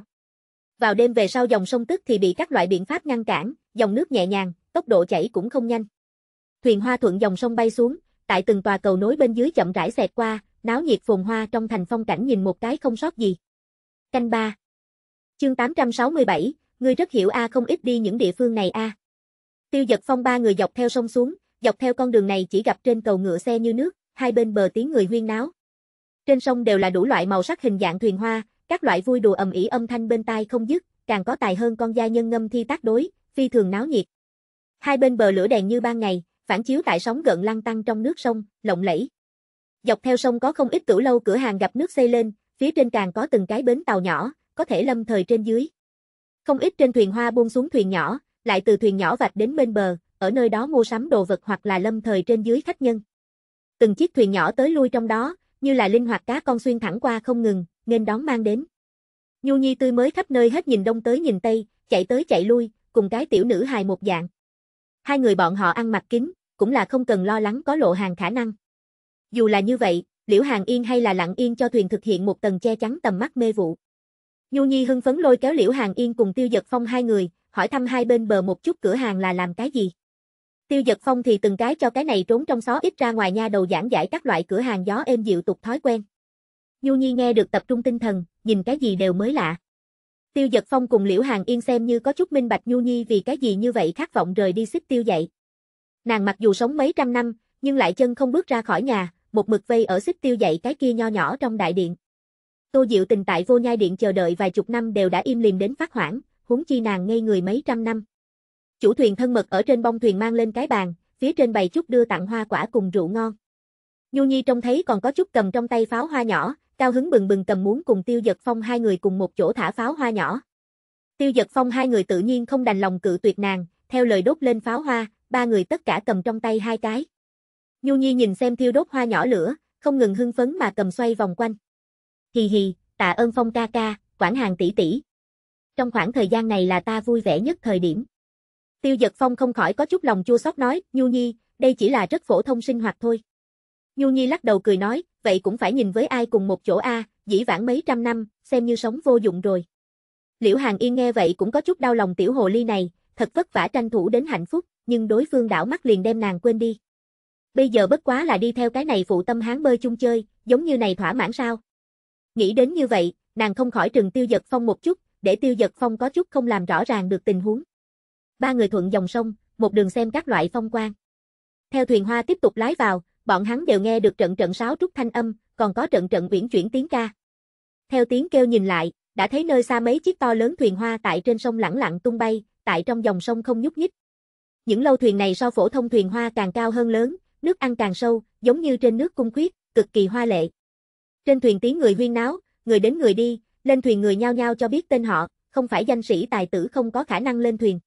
Vào đêm về sau dòng sông tức thì bị các loại biện pháp ngăn cản, dòng nước nhẹ nhàng, tốc độ chảy cũng không nhanh. Thuyền hoa thuận dòng sông bay xuống, tại từng tòa cầu nối bên dưới chậm rãi xẹt qua, náo nhiệt phồn hoa trong thành phong cảnh nhìn một cái không sót gì. Canh ba Chương 867, ngươi rất hiểu A không ít đi những địa phương này A. Tiêu giật phong ba người dọc theo sông xuống, dọc theo con đường này chỉ gặp trên cầu ngựa xe như nước, hai bên bờ tiếng người huyên náo. Trên sông đều là đủ loại màu sắc hình dạng thuyền hoa, các loại vui đùa ầm ĩ âm thanh bên tai không dứt, càng có tài hơn con gia nhân ngâm thi tác đối, phi thường náo nhiệt. Hai bên bờ lửa đèn như ban ngày, phản chiếu tại sóng gợn lăn tăng trong nước sông, lộng lẫy. Dọc theo sông có không ít tử lâu cửa hàng gặp nước xây lên, phía trên càng có từng cái bến tàu nhỏ, có thể lâm thời trên dưới. Không ít trên thuyền hoa buông xuống thuyền nhỏ, lại từ thuyền nhỏ vạch đến bên bờ, ở nơi đó mua sắm đồ vật hoặc là lâm thời trên dưới khách nhân. Từng chiếc thuyền nhỏ tới lui trong đó, như là linh hoạt cá con xuyên thẳng qua không ngừng, nên đón mang đến. Nhu Nhi tươi mới khắp nơi hết nhìn đông tới nhìn tây, chạy tới chạy lui, cùng cái tiểu nữ hài một dạng. Hai người bọn họ ăn mặc kín, cũng là không cần lo lắng có lộ hàng khả năng. Dù là như vậy, Liễu Hàng Yên hay là lặng yên cho thuyền thực hiện một tầng che chắn tầm mắt mê vụ. Nhu Nhi hưng phấn lôi kéo Liễu Hàng Yên cùng Tiêu Dật Phong hai người, hỏi thăm hai bên bờ một chút cửa hàng là làm cái gì. Tiêu Dật Phong thì từng cái cho cái này trốn trong xó ít ra ngoài nha đầu giảng giải các loại cửa hàng gió êm dịu tục thói quen. Nhu Nhi nghe được tập trung tinh thần, nhìn cái gì đều mới lạ. Tiêu Dật Phong cùng Liễu Hàng Yên xem như có chút minh bạch Nhu Nhi vì cái gì như vậy khát vọng rời đi xích tiêu dậy. Nàng mặc dù sống mấy trăm năm, nhưng lại chân không bước ra khỏi nhà, một mực vây ở xích tiêu dậy cái kia nho nhỏ trong đại điện. Tô Diệu tình tại vô nhai điện chờ đợi vài chục năm đều đã im lìm đến phát hoảng, huống chi nàng ngây người mấy trăm năm. Chủ thuyền thân mật ở trên bông thuyền mang lên cái bàn, phía trên bày chút đưa tặng hoa quả cùng rượu ngon. Nhu Nhi trông thấy còn có chút cầm trong tay pháo hoa nhỏ, cao hứng bừng bừng cầm muốn cùng Tiêu Dật Phong hai người cùng một chỗ thả pháo hoa nhỏ. Tiêu Dật Phong hai người tự nhiên không đành lòng cự tuyệt nàng, theo lời đốt lên pháo hoa, ba người tất cả cầm trong tay hai cái. Nhu Nhi nhìn xem thiêu đốt hoa nhỏ lửa, không ngừng hưng phấn mà cầm xoay vòng quanh. Hì hì, tạ ơn Phong ca ca, quản hàng tỷ tỷ. Trong khoảng thời gian này là ta vui vẻ nhất thời điểm. Tiêu Dật Phong không khỏi có chút lòng chua xót nói, Nhu Nhi, đây chỉ là rất phổ thông sinh hoạt thôi. Nhu Nhi lắc đầu cười nói, vậy cũng phải nhìn với ai cùng một chỗ a, dĩ vãng mấy trăm năm, xem như sống vô dụng rồi. Liễu Hàng Yên nghe vậy cũng có chút đau lòng tiểu hồ ly này, thật vất vả tranh thủ đến hạnh phúc, nhưng đối phương đảo mắt liền đem nàng quên đi. Bây giờ bất quá là đi theo cái này phụ tâm hán bơi chung chơi, giống như này thỏa mãn sao? Nghĩ đến như vậy, nàng không khỏi trừng tiêu giật phong một chút, để tiêu giật phong có chút không làm rõ ràng được tình huống. Ba người thuận dòng sông, một đường xem các loại phong quang. Theo thuyền hoa tiếp tục lái vào, bọn hắn đều nghe được trận trận sáo trúc thanh âm, còn có trận trận uyển chuyển tiếng ca. Theo tiếng kêu nhìn lại, đã thấy nơi xa mấy chiếc to lớn thuyền hoa tại trên sông lẳng lặng tung bay, tại trong dòng sông không nhúc nhích. Những lâu thuyền này so phổ thông thuyền hoa càng cao hơn lớn, nước ăn càng sâu, giống như trên nước cung khuyết, cực kỳ hoa lệ. Trên thuyền tiếng người huyên náo, người đến người đi, lên thuyền người nhao nhao cho biết tên họ, không phải danh sĩ tài tử không có khả năng lên thuyền.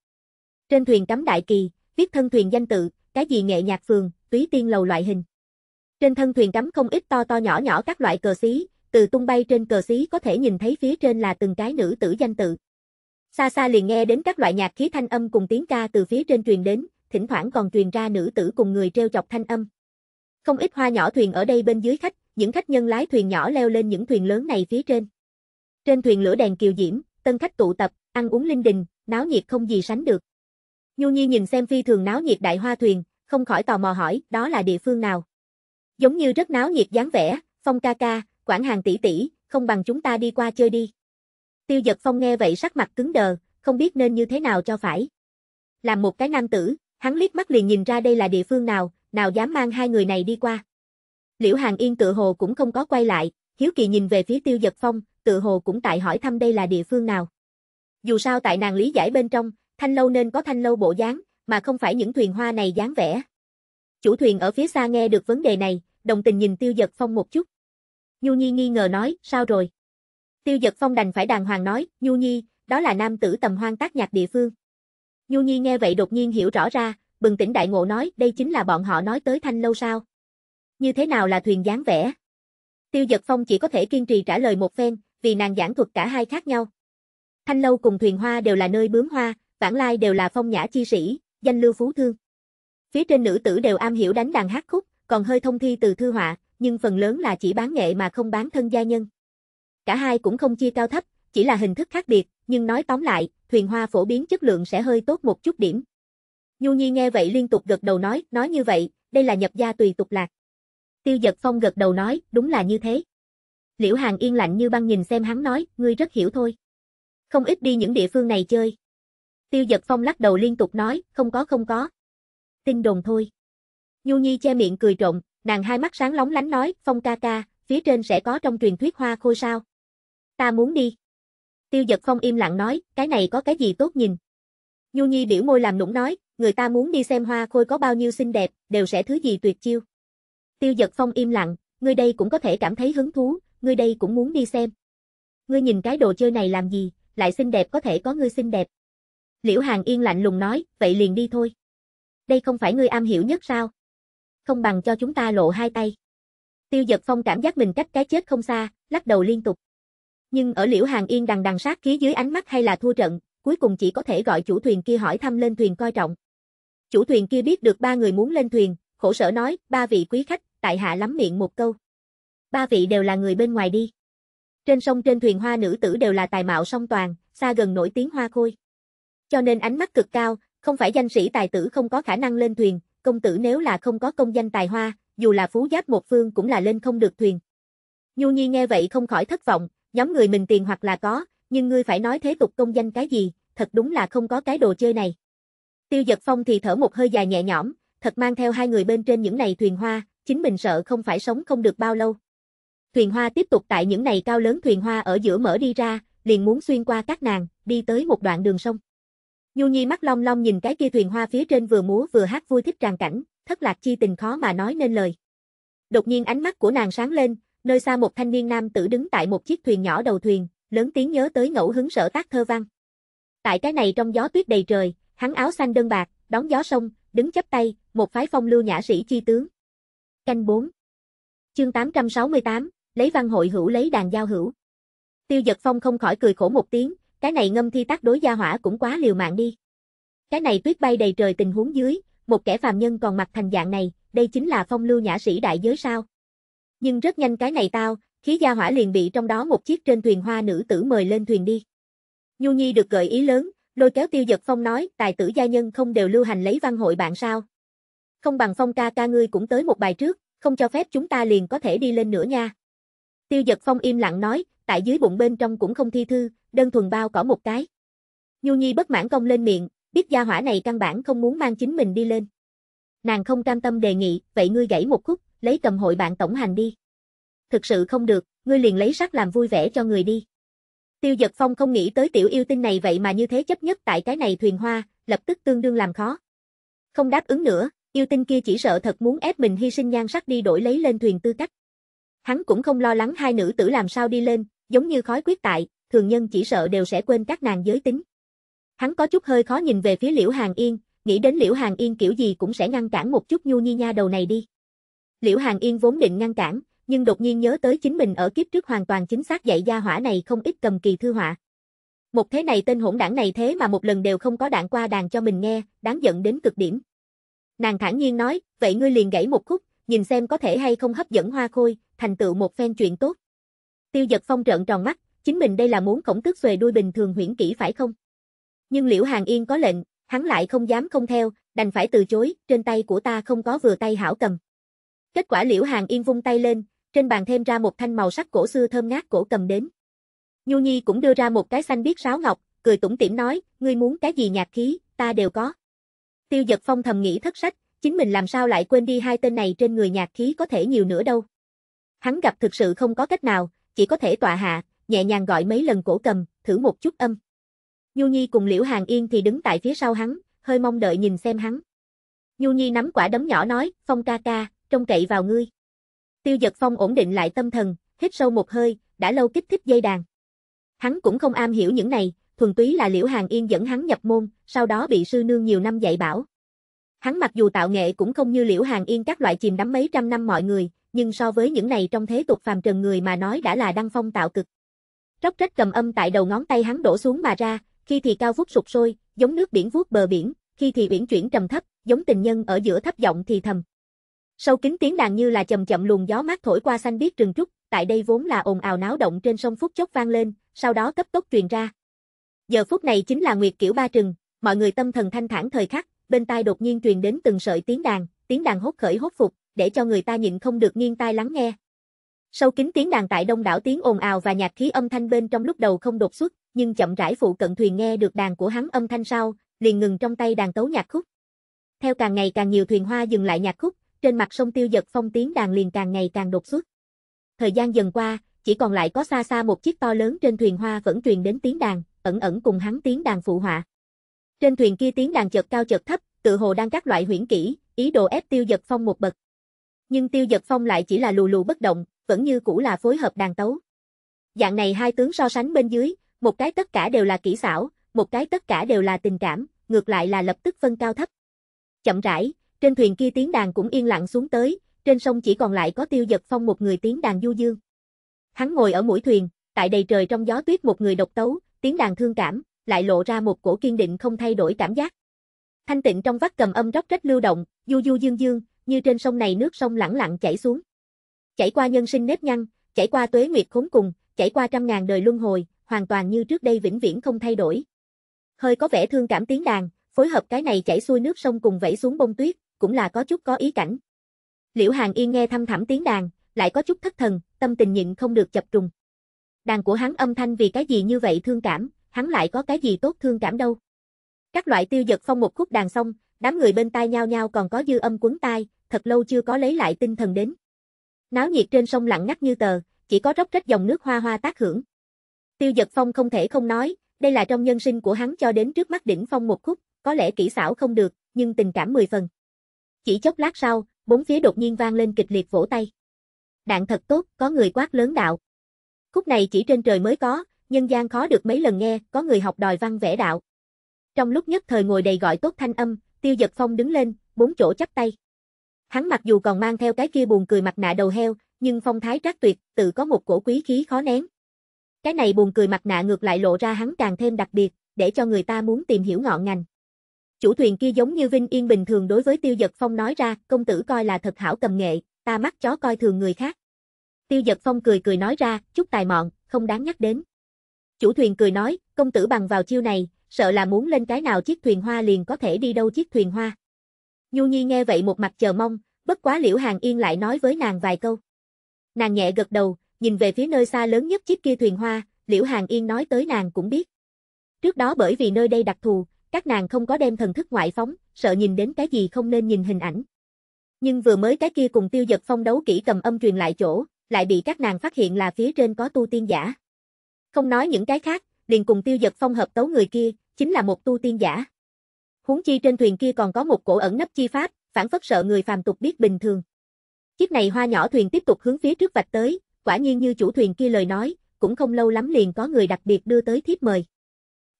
Trên thuyền cắm đại kỳ, viết thân thuyền danh tự, cái gì nghệ nhạc phường, túy tiên lầu loại hình. Trên thân thuyền cắm không ít to to nhỏ nhỏ các loại cờ xí, từ tung bay trên cờ xí có thể nhìn thấy phía trên là từng cái nữ tử danh tự. Xa xa liền nghe đến các loại nhạc khí thanh âm cùng tiếng ca từ phía trên truyền đến, thỉnh thoảng còn truyền ra nữ tử cùng người treo chọc thanh âm. Không ít hoa nhỏ thuyền ở đây bên dưới khách, những khách nhân lái thuyền nhỏ leo lên những thuyền lớn này phía trên. Trên thuyền lửa đèn kiều diễm, tân khách tụ tập, ăn uống linh đình, náo nhiệt không gì sánh được. Nhu Nhi nhìn xem phi thường náo nhiệt đại hoa thuyền, không khỏi tò mò hỏi, đó là địa phương nào? Giống như rất náo nhiệt dáng vẻ, Phong ca ca, quản hàng tỷ tỷ, không bằng chúng ta đi qua chơi đi. Tiêu giật Phong nghe vậy sắc mặt cứng đờ, không biết nên như thế nào cho phải. Làm một cái nam tử, hắn liếc mắt liền nhìn ra đây là địa phương nào, nào dám mang hai người này đi qua. Liễu Hàng Yên tự hồ cũng không có quay lại, hiếu kỳ nhìn về phía Tiêu Giật Phong, tự hồ cũng tại hỏi thăm đây là địa phương nào. Dù sao tại nàng lý giải bên trong, thanh lâu nên có thanh lâu bộ dáng, mà không phải những thuyền hoa này dáng vẻ. Chủ thuyền ở phía xa nghe được vấn đề này, đồng tình nhìn Tiêu dật Phong một chút. Nhu Nhi nghi ngờ nói, sao rồi? Tiêu dật Phong đành phải đàng hoàng nói, Nhu Nhi, đó là nam tử tầm hoang tác nhạc địa phương. Nhu Nhi nghe vậy đột nhiên hiểu rõ ra, bừng tỉnh đại ngộ nói, đây chính là bọn họ nói tới thanh lâu sao? Như thế nào là thuyền dáng vẻ? Tiêu dật Phong chỉ có thể kiên trì trả lời một phen, vì nàng giảng thuật cả hai khác nhau. Thanh lâu cùng thuyền hoa đều là nơi bướm hoa, vãng lai đều là phong nhã chi sĩ, danh lưu phú thương. Phía trên nữ tử đều am hiểu đánh đàn hát khúc, còn hơi thông thi từ thư họa, nhưng phần lớn là chỉ bán nghệ mà không bán thân gia nhân. Cả hai cũng không chia cao thấp, chỉ là hình thức khác biệt, nhưng nói tóm lại, thuyền hoa phổ biến chất lượng sẽ hơi tốt một chút điểm. Nhu Nhi nghe vậy liên tục gật đầu nói, nói như vậy, đây là nhập gia tùy tục lạc. Tiêu Giật Phong gật đầu nói, đúng là như thế. Liễu Hàng yên lạnh như băng nhìn xem hắn nói, ngươi rất hiểu thôi. Không ít đi những địa phương này chơi. Tiêu Giật Phong lắc đầu liên tục nói, không có không có. Tin đồn thôi. Nhu Nhi che miệng cười trộn, nàng hai mắt sáng lóng lánh nói, Phong ca ca, phía trên sẽ có trong truyền thuyết hoa khôi sao. Ta muốn đi. Tiêu Giật Phong im lặng nói, cái này có cái gì tốt nhìn. Nhu Nhi biểu môi làm nũng nói, người ta muốn đi xem hoa khôi có bao nhiêu xinh đẹp, đều sẽ thứ gì tuyệt chiêu. Tiêu Giật Phong im lặng, ngươi đây cũng có thể cảm thấy hứng thú, ngươi đây cũng muốn đi xem. Ngươi nhìn cái đồ chơi này làm gì, lại xinh đẹp có thể có ngươi xinh đẹp. Liễu Hàng Yên lạnh lùng nói, vậy liền đi thôi. Đây không phải ngươi am hiểu nhất sao? Không bằng cho chúng ta lộ hai tay. Tiêu Giật Phong cảm giác mình cách cái chết không xa, lắc đầu liên tục. Nhưng ở Liễu Hàng Yên đằng đằng sát khí dưới ánh mắt hay là thua trận, cuối cùng chỉ có thể gọi chủ thuyền kia hỏi thăm lên thuyền coi trọng. Chủ thuyền kia biết được ba người muốn lên thuyền, khổ sở nói, ba vị quý khách, tại hạ lắm miệng một câu. Ba vị đều là người bên ngoài đi. Trên sông trên thuyền hoa nữ tử đều là tài mạo song toàn, xa gần nổi tiếng hoa khôi. Cho nên ánh mắt cực cao, không phải danh sĩ tài tử không có khả năng lên thuyền, công tử nếu là không có công danh tài hoa, dù là phú giáp một phương cũng là lên không được thuyền. Nhu Nhi nghe vậy không khỏi thất vọng, nhóm người mình tiền hoặc là có, nhưng ngươi phải nói thế tục công danh cái gì, thật đúng là không có cái đồ chơi này. Tiêu Giật Phong thì thở một hơi dài nhẹ nhõm, thật mang theo hai người bên trên những này thuyền hoa, chính mình sợ không phải sống không được bao lâu. Thuyền hoa tiếp tục tại những này cao lớn thuyền hoa ở giữa mở đi ra, liền muốn xuyên qua các nàng, đi tới một đoạn đường sông. Nhu Nhi mắt long long nhìn cái kia thuyền hoa phía trên vừa múa vừa hát vui thích tràn cảnh, thất lạc chi tình khó mà nói nên lời. Đột nhiên ánh mắt của nàng sáng lên, nơi xa một thanh niên nam tử đứng tại một chiếc thuyền nhỏ đầu thuyền, lớn tiếng nhớ tới ngẫu hứng sở tác thơ văn. Tại cái này trong gió tuyết đầy trời, hắn áo xanh đơn bạc, đón gió sông, đứng chấp tay, một phái phong lưu nhã sĩ chi tướng. Canh 4 Chương 868, lấy văn hội hữu lấy đàn giao hữu. Tiêu giật phong không khỏi cười khổ một tiếng, cái này ngâm thi tác đối gia hỏa cũng quá liều mạng đi. Cái này tuyết bay đầy trời tình huống dưới, một kẻ phàm nhân còn mặc thành dạng này, đây chính là phong lưu nhã sĩ đại giới sao. Nhưng rất nhanh cái này tao, khí gia hỏa liền bị trong đó một chiếc trên thuyền hoa nữ tử mời lên thuyền đi. Nhu Nhi được gợi ý lớn, lôi kéo tiêu giật phong nói, tài tử gia nhân không đều lưu hành lấy văn hội bạn sao. Không bằng phong ca ca ngươi cũng tới một bài trước, không cho phép chúng ta liền có thể đi lên nữa nha. Tiêu giật phong im lặng nói, tại dưới bụng bên trong cũng không thi thư, đơn thuần bao cỏ một cái. Nhu Nhi bất mãn công lên miệng, biết gia hỏa này căn bản không muốn mang chính mình đi lên. Nàng không cam tâm đề nghị, vậy ngươi gãy một khúc, lấy cầm hội bạn tổng hành đi. Thực sự không được, ngươi liền lấy sắc làm vui vẻ cho người đi. Tiêu Giật Phong không nghĩ tới tiểu yêu tinh này vậy mà như thế chấp nhất tại cái này thuyền hoa, lập tức tương đương làm khó. Không đáp ứng nữa, yêu tinh kia chỉ sợ thật muốn ép mình hy sinh nhan sắc đi đổi lấy lên thuyền tư cách. Hắn cũng không lo lắng hai nữ tử làm sao đi lên, giống như khói quyết tại, thường nhân chỉ sợ đều sẽ quên các nàng giới tính. Hắn có chút hơi khó nhìn về phía Liễu Hàng Yên, nghĩ đến Liễu Hàng Yên kiểu gì cũng sẽ ngăn cản một chút nhu nhi nha đầu này đi. Liễu Hàng Yên vốn định ngăn cản, nhưng đột nhiên nhớ tới chính mình ở kiếp trước hoàn toàn chính xác dạy gia hỏa này không ít cầm kỳ thư họa. Một thế này tên hỗn đảng này thế mà một lần đều không có đạn qua đàn cho mình nghe, đáng giận đến cực điểm. Nàng thản nhiên nói, vậy ngươi liền gãy một khúc, nhìn xem có thể hay không hấp dẫn hoa khôi, thành tựu một phen chuyện tốt. Tiêu giật phong trợn tròn mắt, chính mình đây là muốn khổng tức xuề đuôi bình thường huyễn kỹ phải không? Nhưng liễu hàng yên có lệnh, hắn lại không dám không theo, đành phải từ chối, trên tay của ta không có vừa tay hảo cầm. Kết quả liễu hàng yên vung tay lên, trên bàn thêm ra một thanh màu sắc cổ xưa thơm ngát cổ cầm đến. Nhu Nhi cũng đưa ra một cái xanh biết sáo ngọc, cười tủm tỉm nói, ngươi muốn cái gì nhạc khí, ta đều có. Tiêu giật phong thầm nghĩ thất sách, chính mình làm sao lại quên đi hai tên này trên người nhạc khí có thể nhiều nữa đâu. Hắn gặp thực sự không có cách nào, chỉ có thể tọa hạ, nhẹ nhàng gọi mấy lần cổ cầm, thử một chút âm. Nhu Nhi cùng Liễu Hàng Yên thì đứng tại phía sau hắn, hơi mong đợi nhìn xem hắn. Nhu Nhi nắm quả đấm nhỏ nói, Phong ca ca, trông cậy vào ngươi. Tiêu Giật Phong ổn định lại tâm thần, hít sâu một hơi, đã lâu kích thích dây đàn. Hắn cũng không am hiểu những này, thuần túy là Liễu Hàng Yên dẫn hắn nhập môn, sau đó bị sư nương nhiều năm dạy bảo. Hắn mặc dù tạo nghệ cũng không như Liễu Hàng Yên các loại chìm đắm mấy trăm năm mọi người, nhưng so với những này trong thế tục phàm trần người mà nói đã là đăng phong tạo cực. Róc rách cầm âm tại đầu ngón tay hắn đổ xuống mà ra, khi thì cao vút sụp sôi, giống nước biển vuốt bờ biển, khi thì uyển chuyển trầm thấp, giống tình nhân ở giữa thấp giọng thì thầm. Sâu kính tiếng đàn như là chậm chậm luồng gió mát thổi qua xanh biếc rừng trúc, tại đây vốn là ồn ào náo động trên sông phút chốc vang lên, sau đó cấp tốc truyền ra. Giờ phút này chính là nguyệt kiểu ba trừng, mọi người tâm thần thanh thản thời khắc, bên tai đột nhiên truyền đến từng sợi tiếng đàn, tiếng đàn hốt khởi hốt phục, để cho người ta nhịn không được nghiêng tai lắng nghe. Sâu kính tiếng đàn tại đông đảo tiếng ồn ào và nhạc khí âm thanh bên trong lúc đầu không đột xuất, nhưng chậm rãi phụ cận thuyền nghe được đàn của hắn âm thanh sau, liền ngừng trong tay đàn tấu nhạc khúc. Theo càng ngày càng nhiều thuyền hoa dừng lại nhạc khúc, trên mặt sông Tiêu Giật Phong tiếng đàn liền càng ngày càng đột xuất. Thời gian dần qua, chỉ còn lại có xa xa một chiếc to lớn trên thuyền hoa vẫn truyền đến tiếng đàn, ẩn ẩn cùng hắn tiếng đàn phụ họa. Trên thuyền kia tiếng đàn chợt cao chợt thấp, tự hồ đang các loại huyễn kỹ, ý đồ ép Tiêu Giật Phong một bậc. Nhưng Tiêu Giật Phong lại chỉ là lù lù bất động, vẫn như cũ là phối hợp đàn tấu. Dạng này hai tướng so sánh bên dưới, một cái tất cả đều là kỹ xảo, một cái tất cả đều là tình cảm, ngược lại là lập tức phân cao thấp. Chậm rãi, trên thuyền kia tiếng đàn cũng yên lặng xuống tới, trên sông chỉ còn lại có Tiêu Giật Phong một người tiếng đàn du dương. Hắn ngồi ở mũi thuyền, tại đầy trời trong gió tuyết một người độc tấu, tiếng đàn thương cảm, lại lộ ra một cổ kiên định không thay đổi cảm giác. Thanh tịnh trong vắt cầm âm róc rách lưu động, du du dương dương, như trên sông này nước sông lẳng lặng chảy xuống. Chảy qua nhân sinh nếp nhăn, chảy qua tuế nguyệt khốn cùng, chảy qua trăm ngàn đời luân hồi, hoàn toàn như trước đây vĩnh viễn không thay đổi. Hơi có vẻ thương cảm tiếng đàn, phối hợp cái này chảy xuôi nước sông cùng vẫy xuống bông tuyết, cũng là có chút có ý cảnh. Liễu Hàng Yên nghe thăm thẳm tiếng đàn, lại có chút thất thần, tâm tình nhịn không được chập trùng. Đàn của hắn âm thanh vì cái gì như vậy thương cảm, hắn lại có cái gì tốt thương cảm đâu. Các loại tiêu giật phong một khúc đàn xong, đám người bên tai nhau nhau còn có dư âm cuốn tai, thật lâu chưa có lấy lại tinh thần đến. Náo nhiệt trên sông lặng ngắt như tờ, chỉ có róc rách dòng nước hoa hoa tác hưởng. Tiêu Dật phong không thể không nói, đây là trong nhân sinh của hắn cho đến trước mắt đỉnh phong một khúc, có lẽ kỹ xảo không được, nhưng tình cảm mười phần. Chỉ chốc lát sau, bốn phía đột nhiên vang lên kịch liệt vỗ tay. Đạn thật tốt, có người quát lớn đạo. Khúc này chỉ trên trời mới có, nhân gian khó được mấy lần nghe, có người học đòi văn vẽ đạo. Trong lúc nhất thời ngồi đầy gọi tốt thanh âm, Tiêu Dật Phong đứng lên, bốn chỗ chắp tay. Hắn mặc dù còn mang theo cái kia buồn cười mặt nạ đầu heo, nhưng phong thái trác tuyệt, tự có một cổ quý khí khó nén. Cái này buồn cười mặt nạ ngược lại lộ ra hắn càng thêm đặc biệt, để cho người ta muốn tìm hiểu ngọn ngành. Chủ thuyền kia giống như Vinh Yên bình thường đối với Tiêu Giật Phong nói ra, công tử coi là thật hảo cầm nghệ, ta mắt chó coi thường người khác. Tiêu Giật Phong cười cười nói ra, chút tài mọn, không đáng nhắc đến. Chủ thuyền cười nói, công tử bằng vào chiêu này, sợ là muốn lên cái nào chiếc thuyền hoa liền có thể đi đâu chiếc thuyền hoa. Nhu Nhi nghe vậy một mặt chờ mong, bất quá Liễu Hàng Yên lại nói với nàng vài câu. Nàng nhẹ gật đầu, nhìn về phía nơi xa lớn nhất chiếc kia thuyền hoa, Liễu Hàng Yên nói tới nàng cũng biết. Trước đó bởi vì nơi đây đặc thù, các nàng không có đem thần thức ngoại phóng, sợ nhìn đến cái gì không nên nhìn hình ảnh. Nhưng vừa mới cái kia cùng tiêu giật phong đấu kỹ cầm âm truyền lại chỗ, lại bị các nàng phát hiện là phía trên có tu tiên giả. Không nói những cái khác, liền cùng tiêu giật phong hợp tấu người kia, chính là một tu tiên giả. Huống chi trên thuyền kia còn có một cổ ẩn nấp chi pháp, phản phất sợ người phàm tục biết bình thường. Chiếc này hoa nhỏ thuyền tiếp tục hướng phía trước vạch tới, quả nhiên như chủ thuyền kia lời nói, cũng không lâu lắm liền có người đặc biệt đưa tới thiếp mời.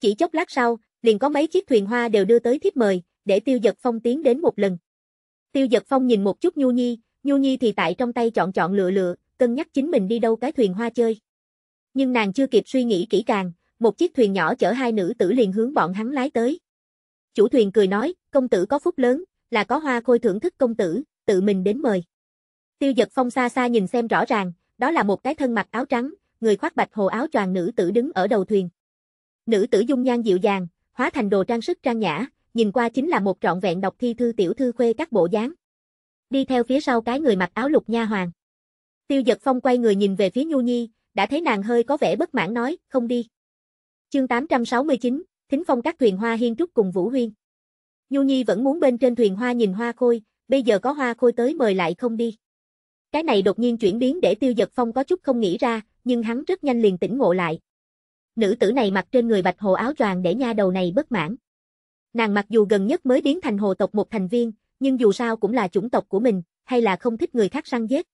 Chỉ chốc lát sau, liền có mấy chiếc thuyền hoa đều đưa tới thiếp mời, để Tiêu dật Phong tiến đến một lần. Tiêu dật Phong nhìn một chút Nhu Nhi, Nhu Nhi thì tại trong tay chọn chọn lựa lựa, cân nhắc chính mình đi đâu cái thuyền hoa chơi. Nhưng nàng chưa kịp suy nghĩ kỹ càng, một chiếc thuyền nhỏ chở hai nữ tử liền hướng bọn hắn lái tới. Chủ thuyền cười nói, công tử có phúc lớn, là có hoa khôi thưởng thức công tử, tự mình đến mời. Tiêu giật phong xa xa nhìn xem rõ ràng, đó là một cái thân mặc áo trắng, người khoác bạch hồ áo choàng nữ tử đứng ở đầu thuyền. Nữ tử dung nhan dịu dàng, hóa thành đồ trang sức trang nhã, nhìn qua chính là một trọn vẹn đọc thi thư tiểu thư khuê các bộ dáng. Đi theo phía sau cái người mặc áo lục nha hoàng. Tiêu giật phong quay người nhìn về phía Nhu Nhi, đã thấy nàng hơi có vẻ bất mãn nói, không đi. Chương 869, Thính phong các thuyền hoa hiên trúc cùng Vũ Huyên. Nhu Nhi vẫn muốn bên trên thuyền hoa nhìn hoa khôi, bây giờ có hoa khôi tới mời lại không đi. Cái này đột nhiên chuyển biến để tiêu giật phong có chút không nghĩ ra, nhưng hắn rất nhanh liền tỉnh ngộ lại. Nữ tử này mặc trên người bạch hồ áo choàng để nha đầu này bất mãn. Nàng mặc dù gần nhất mới biến thành hồ tộc một thành viên, nhưng dù sao cũng là chủng tộc của mình, hay là không thích người khác săn giết.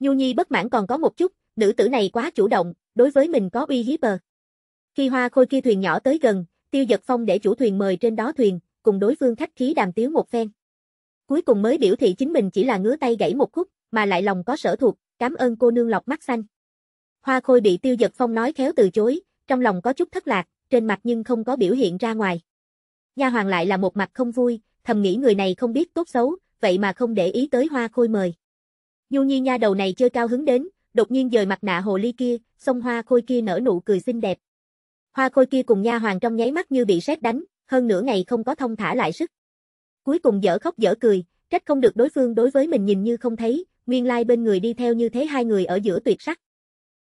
Nhu Nhi bất mãn còn có một chút, nữ tử này quá chủ động, đối với mình có uy hiếp bờ. Khi hoa khôi kia thuyền nhỏ tới gần, tiêu giật phong để chủ thuyền mời trên đó thuyền, cùng đối phương khách khí đàm tiếu một phen. Cuối cùng mới biểu thị chính mình chỉ là ngứa tay gãy một khúc, mà lại lòng có sở thuộc, cảm ơn cô nương lọc mắt xanh. Hoa khôi bị tiêu giật phong nói khéo từ chối, trong lòng có chút thất lạc, trên mặt nhưng không có biểu hiện ra ngoài. Nha hoàng lại là một mặt không vui, thầm nghĩ người này không biết tốt xấu, vậy mà không để ý tới hoa khôi mời. Nhu Nhi nha đầu này chơi cao hứng đến, đột nhiên dời mặt nạ hồ ly kia, sông hoa khôi kia nở nụ cười xinh đẹp. Hoa khôi kia cùng nha hoàng trong nháy mắt như bị sét đánh, hơn nửa ngày không có thông thả lại sức. Cuối cùng dở khóc dở cười, trách không được đối phương đối với mình nhìn như không thấy, nguyên lai bên người đi theo như thế hai người ở giữa tuyệt sắc.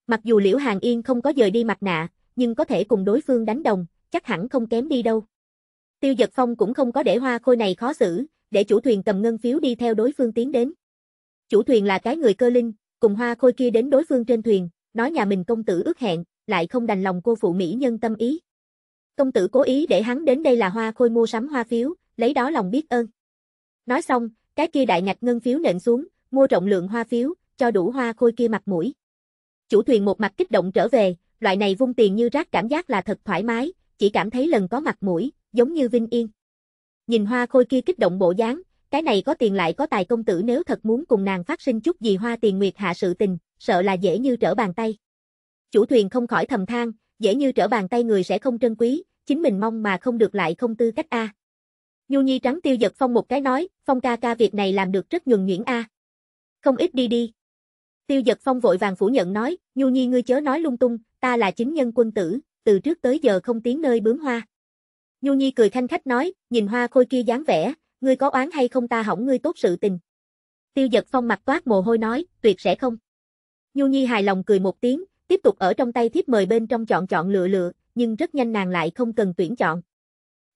Mặc dù Liễu Hàng Yên không có dời đi mặt nạ, nhưng có thể cùng đối phương đánh đồng, chắc hẳn không kém đi đâu. Tiêu Giật Phong cũng không có để hoa khôi này khó xử, để chủ thuyền cầm ngân phiếu đi theo đối phương tiến đến. Chủ thuyền là cái người cơ linh, cùng hoa khôi kia đến đối phương trên thuyền, nói nhà mình công tử ước hẹn, lại không đành lòng cô phụ mỹ nhân tâm ý. Công tử cố ý để hắn đến đây là hoa khôi mua sắm hoa phiếu, lấy đó lòng biết ơn. Nói xong, cái kia đại ngạch ngân phiếu nện xuống, mua trọng lượng hoa phiếu, cho đủ hoa khôi kia mặt mũi. Chủ thuyền một mặt kích động trở về, loại này vung tiền như rác cảm giác là thật thoải mái, chỉ cảm thấy lần có mặt mũi, giống như vinh yên. Nhìn hoa khôi kia kích động bộ dáng, cái này có tiền lại có tài công tử nếu thật muốn cùng nàng phát sinh chút gì hoa tiền nguyệt hạ sự tình, sợ là dễ như trở bàn tay. Chủ thuyền không khỏi thầm than, dễ như trở bàn tay người sẽ không trân quý, chính mình mong mà không được lại không tư cách a. Nhu Nhi trắng tiêu giật phong một cái nói, phong ca ca việc này làm được rất nhuần nhuyễn a. Không ít đi đi. Tiêu giật phong vội vàng phủ nhận nói, Nhu Nhi ngươi chớ nói lung tung, ta là chính nhân quân tử, từ trước tới giờ không tiến nơi bướm hoa. Nhu Nhi cười khanh khách nói, nhìn hoa khôi kia dáng vẻ, ngươi có oán hay không ta hỏng ngươi tốt sự tình. Tiêu giật phong mặt toát mồ hôi nói, tuyệt sẽ không. Nhu Nhi hài lòng cười một tiếng, tiếp tục ở trong tay thiếp mời bên trong chọn chọn lựa lựa, nhưng rất nhanh nàng lại không cần tuyển chọn.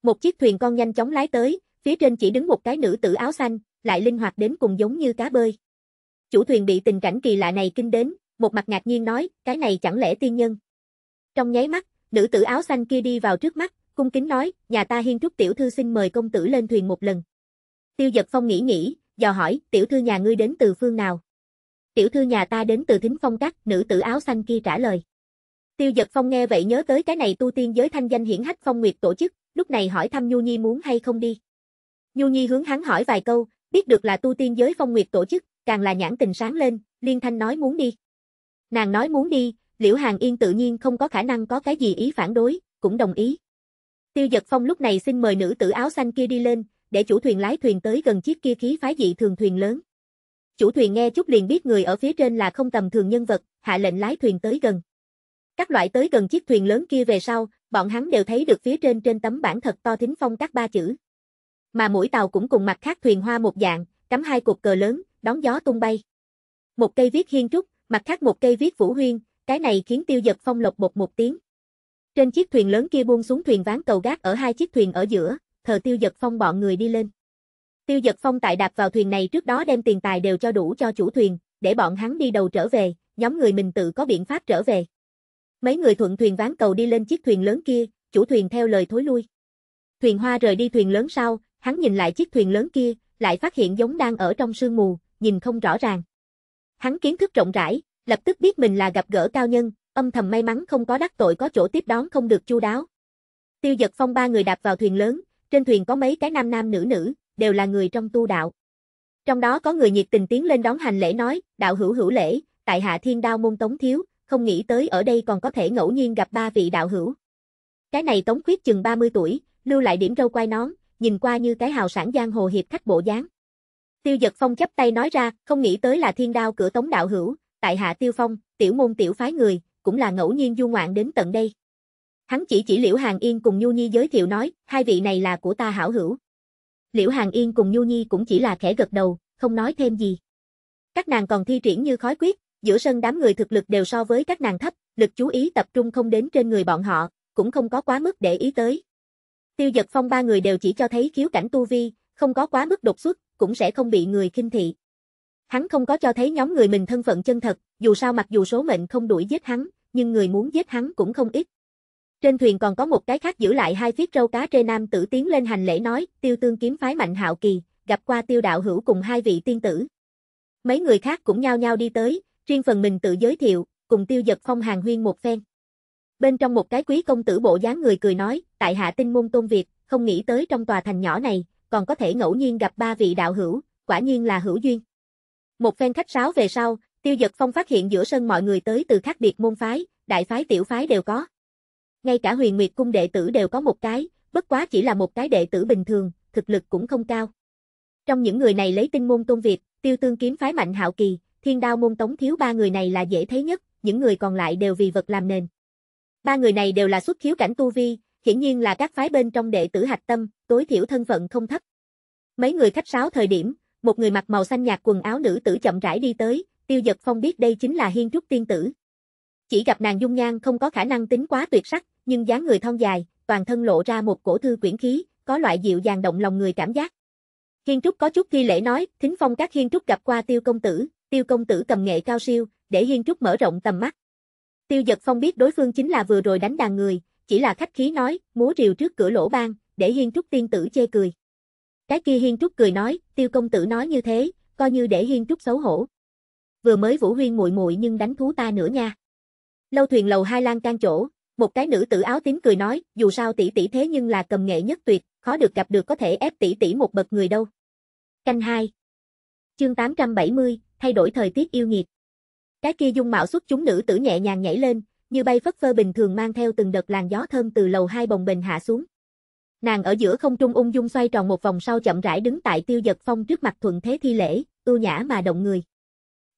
Một chiếc thuyền con nhanh chóng lái tới, phía trên chỉ đứng một cái nữ tử áo xanh, lại linh hoạt đến cùng giống như cá bơi. Chủ thuyền bị tình cảnh kỳ lạ này kinh đến, một mặt ngạc nhiên nói, cái này chẳng lẽ tiên nhân. Trong nháy mắt, nữ tử áo xanh kia đi vào trước mắt, cung kính nói, nhà ta hiên trúc tiểu thư xin mời công tử lên thuyền một lần. Tiêu giật phong nghĩ nghĩ, dò hỏi, tiểu thư nhà ngươi đến từ phương nào? Tiểu thư nhà ta đến từ thính phong các, nữ tử áo xanh kia trả lời. Tiêu giật phong nghe vậy nhớ tới cái này tu tiên giới thanh danh hiển hách phong nguyệt tổ chức, lúc này hỏi thăm Nhu Nhi muốn hay không đi. Nhu Nhi hướng hắn hỏi vài câu, biết được là tu tiên giới phong nguyệt tổ chức, càng là nhãn tình sáng lên, liên thanh nói muốn đi. Nàng nói muốn đi, Liễu Hàng Yên tự nhiên không có khả năng có cái gì ý phản đối, cũng đồng ý. Tiêu Giật Phong lúc này xin mời nữ tử áo xanh kia đi lên, để chủ thuyền lái thuyền tới gần chiếc kia khí phái dị thường thuyền lớn. Chủ thuyền nghe chút liền biết người ở phía trên là không tầm thường nhân vật, hạ lệnh lái thuyền tới gần. Các loại tới gần chiếc thuyền lớn kia về sau, bọn hắn đều thấy được phía trên trên tấm bảng thật to thính phong các ba chữ. Mà mỗi tàu cũng cùng mặt khác thuyền hoa một dạng, cắm hai cột cờ lớn, đón gió tung bay. Một cây viết hiên trúc, mặt khác một cây viết vũ huyên, cái này khiến tiêu giật phong lộc bột một tiếng. Trên chiếc thuyền lớn kia buông xuống thuyền ván cầu gác ở hai chiếc thuyền ở giữa, thờ tiêu giật phong bọn người đi lên. Tiêu giật phong tại đạp vào thuyền này trước đó đem tiền tài đều cho đủ cho chủ thuyền, để bọn hắn đi đầu trở về, nhóm người mình tự có biện pháp trở về. Mấy người thuận thuyền ván cầu đi lên chiếc thuyền lớn kia, chủ thuyền theo lời thối lui. Thuyền hoa rời đi thuyền lớn sau, hắn nhìn lại chiếc thuyền lớn kia, lại phát hiện giống đang ở trong sương mù, nhìn không rõ ràng. Hắn kiến thức rộng rãi, lập tức biết mình là gặp gỡ cao nhân, âm thầm may mắn không có đắc tội có chỗ tiếp đón không được chu đáo. Tiêu giật phong ba người đạp vào thuyền lớn, trên thuyền có mấy cái nam nam nữ nữ, đều là người trong tu đạo. Trong đó có người nhiệt tình tiến lên đón hành lễ nói, đạo hữu hữu lễ, tại hạ thiên đao môn tống thiếu, không nghĩ tới ở đây còn có thể ngẫu nhiên gặp ba vị đạo hữu. Cái này tống khuyết chừng 30 tuổi, lưu lại điểm râu quai nón, nhìn qua như cái hào sản giang hồ hiệp khách bộ dáng. Tiêu giật phong chấp tay nói ra, không nghĩ tới là thiên đao cửa tống đạo hữu, tại hạ tiêu phong, tiểu môn tiểu phái người, cũng là ngẫu nhiên du ngoạn đến tận đây. Hắn chỉ chỉ Liễu Hàng Yên cùng Nhu Nhi giới thiệu nói, hai vị này là của ta hảo hữu. Liễu Hàng Yên cùng Nhu Nhi cũng chỉ là khẽ gật đầu, không nói thêm gì. Các nàng còn thi triển như khói quyết, giữa sân đám người thực lực đều so với các nàng thấp, lực chú ý tập trung không đến trên người bọn họ, cũng không có quá mức để ý tới. Tiêu giật phong ba người đều chỉ cho thấy khiếu cảnh tu vi, không có quá mức đột xuất, cũng sẽ không bị người kinh thị. Hắn không có cho thấy nhóm người mình thân phận chân thật, dù sao mặc dù số mệnh không đuổi giết hắn, nhưng người muốn giết hắn cũng không ít. Trên thuyền còn có một cái khác giữ lại hai phiết râu cá trê nam tử tiến lên hành lễ nói, tiêu tương kiếm phái mạnh hạo kỳ, gặp qua tiêu đạo hữu cùng hai vị tiên tử. Mấy người khác cũng nhao nhao đi tới, riêng phần mình tự giới thiệu, cùng tiêu giật phong hàng huyên một phen. Bên trong một cái quý công tử bộ dáng người cười nói, tại hạ tinh môn tôn Việt, không nghĩ tới trong tòa thành nhỏ này, còn có thể ngẫu nhiên gặp ba vị đạo hữu, quả nhiên là hữu duyên. Một phen khách sáo về sau, tiêu giật phong phát hiện giữa sân mọi người tới từ khác biệt môn phái, đại phái tiểu phái đều có. Ngay cả huyền nguyệt cung đệ tử đều có một cái, bất quá chỉ là một cái đệ tử bình thường, thực lực cũng không cao. Trong những người này lấy tinh môn tôn Việt, tiêu tương kiếm phái mạnh hạo kỳ, thiên đao môn tống thiếu ba người này là dễ thấy nhất, những người còn lại đều vì vật làm nền. Ba người này đều là xuất khiếu cảnh tu vi, hiển nhiên là các phái bên trong đệ tử hạch tâm, tối thiểu thân phận không thấp. Mấy người khách sáo thời điểm, một người mặc màu xanh nhạt quần áo nữ tử chậm rãi đi tới, tiêu giật phong biết đây chính là hiên trúc tiên tử. Chỉ gặp nàng dung nhan không có khả năng tính quá tuyệt sắc, nhưng dáng người thon dài, toàn thân lộ ra một cổ thư quyển khí, có loại dịu dàng động lòng người cảm giác. Hiên Trúc có chút thi lễ nói, thính phong các Hiên Trúc gặp qua tiêu công tử, tiêu công tử cầm nghệ cao siêu, để Hiên Trúc mở rộng tầm mắt. Tiêu giật phong biết đối phương chính là vừa rồi đánh đàn người, chỉ là khách khí nói, múa rìu trước cửa lỗ ban, để Hiên Trúc tiên tử chê cười. Cái kia Hiên Trúc cười nói, tiêu công tử nói như thế, coi như để Hiên Trúc xấu hổ. Vừa mới vũ huyên muội muội nhưng đánh thú ta nữa nha. Lâu thuyền lầu hai lan can chỗ, một cái nữ tử áo tím cười nói, dù sao tỷ tỷ thế nhưng là cầm nghệ nhất tuyệt, khó được gặp được có thể ép tỷ tỷ một bậc người đâu. Canh 2 Chương 870, thay đổi thời tiết yêu nghiệt. Cái kia dung mạo xuất chúng nữ tử nhẹ nhàng nhảy lên, như bay phất phơ bình thường mang theo từng đợt làn gió thơm từ lầu hai bồng bềnh hạ xuống. Nàng ở giữa không trung ung dung xoay tròn một vòng sau chậm rãi đứng tại Tiêu Giật Phong trước mặt thuận thế thi lễ, ưu nhã mà động người.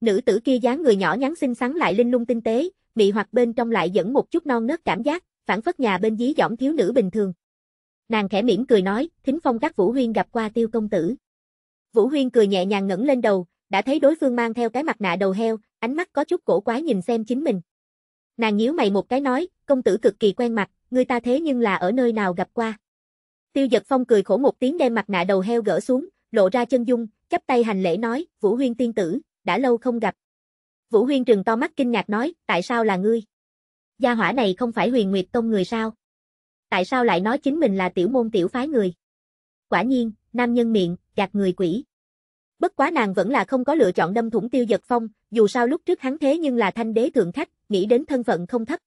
Nữ tử kia dáng người nhỏ nhắn xinh xắn lại linh lung tinh tế, mị hoặc bên trong lại dẫn một chút non nớt cảm giác, phản phất nhà bên dí dỏm thiếu nữ bình thường. Nàng khẽ mỉm cười nói, thính phong các Vũ Huyên gặp qua tiêu công tử. Vũ Huyên cười nhẹ nhàng ngẩng lên đầu, đã thấy đối phương mang theo cái mặt nạ đầu heo, ánh mắt có chút cổ quái nhìn xem chính mình. Nàng nhíu mày một cái nói, công tử cực kỳ quen mặt, người ta thế nhưng là ở nơi nào gặp qua. Tiêu giật phong cười khổ một tiếng đem mặt nạ đầu heo gỡ xuống, lộ ra chân dung, chắp tay hành lễ nói, Vũ Huyên tiên tử, đã lâu không gặp. Vũ Huyên trừng to mắt kinh ngạc nói, tại sao là ngươi? Gia hỏa này không phải huyền nguyệt tông người sao? Tại sao lại nói chính mình là tiểu môn tiểu phái người? Quả nhiên, nam nhân miệng, gạt người quỷ. Bất quá nàng vẫn là không có lựa chọn đâm thủng tiêu giật phong, dù sao lúc trước hắn thế nhưng là thanh đế thượng khách, nghĩ đến thân phận không thấp.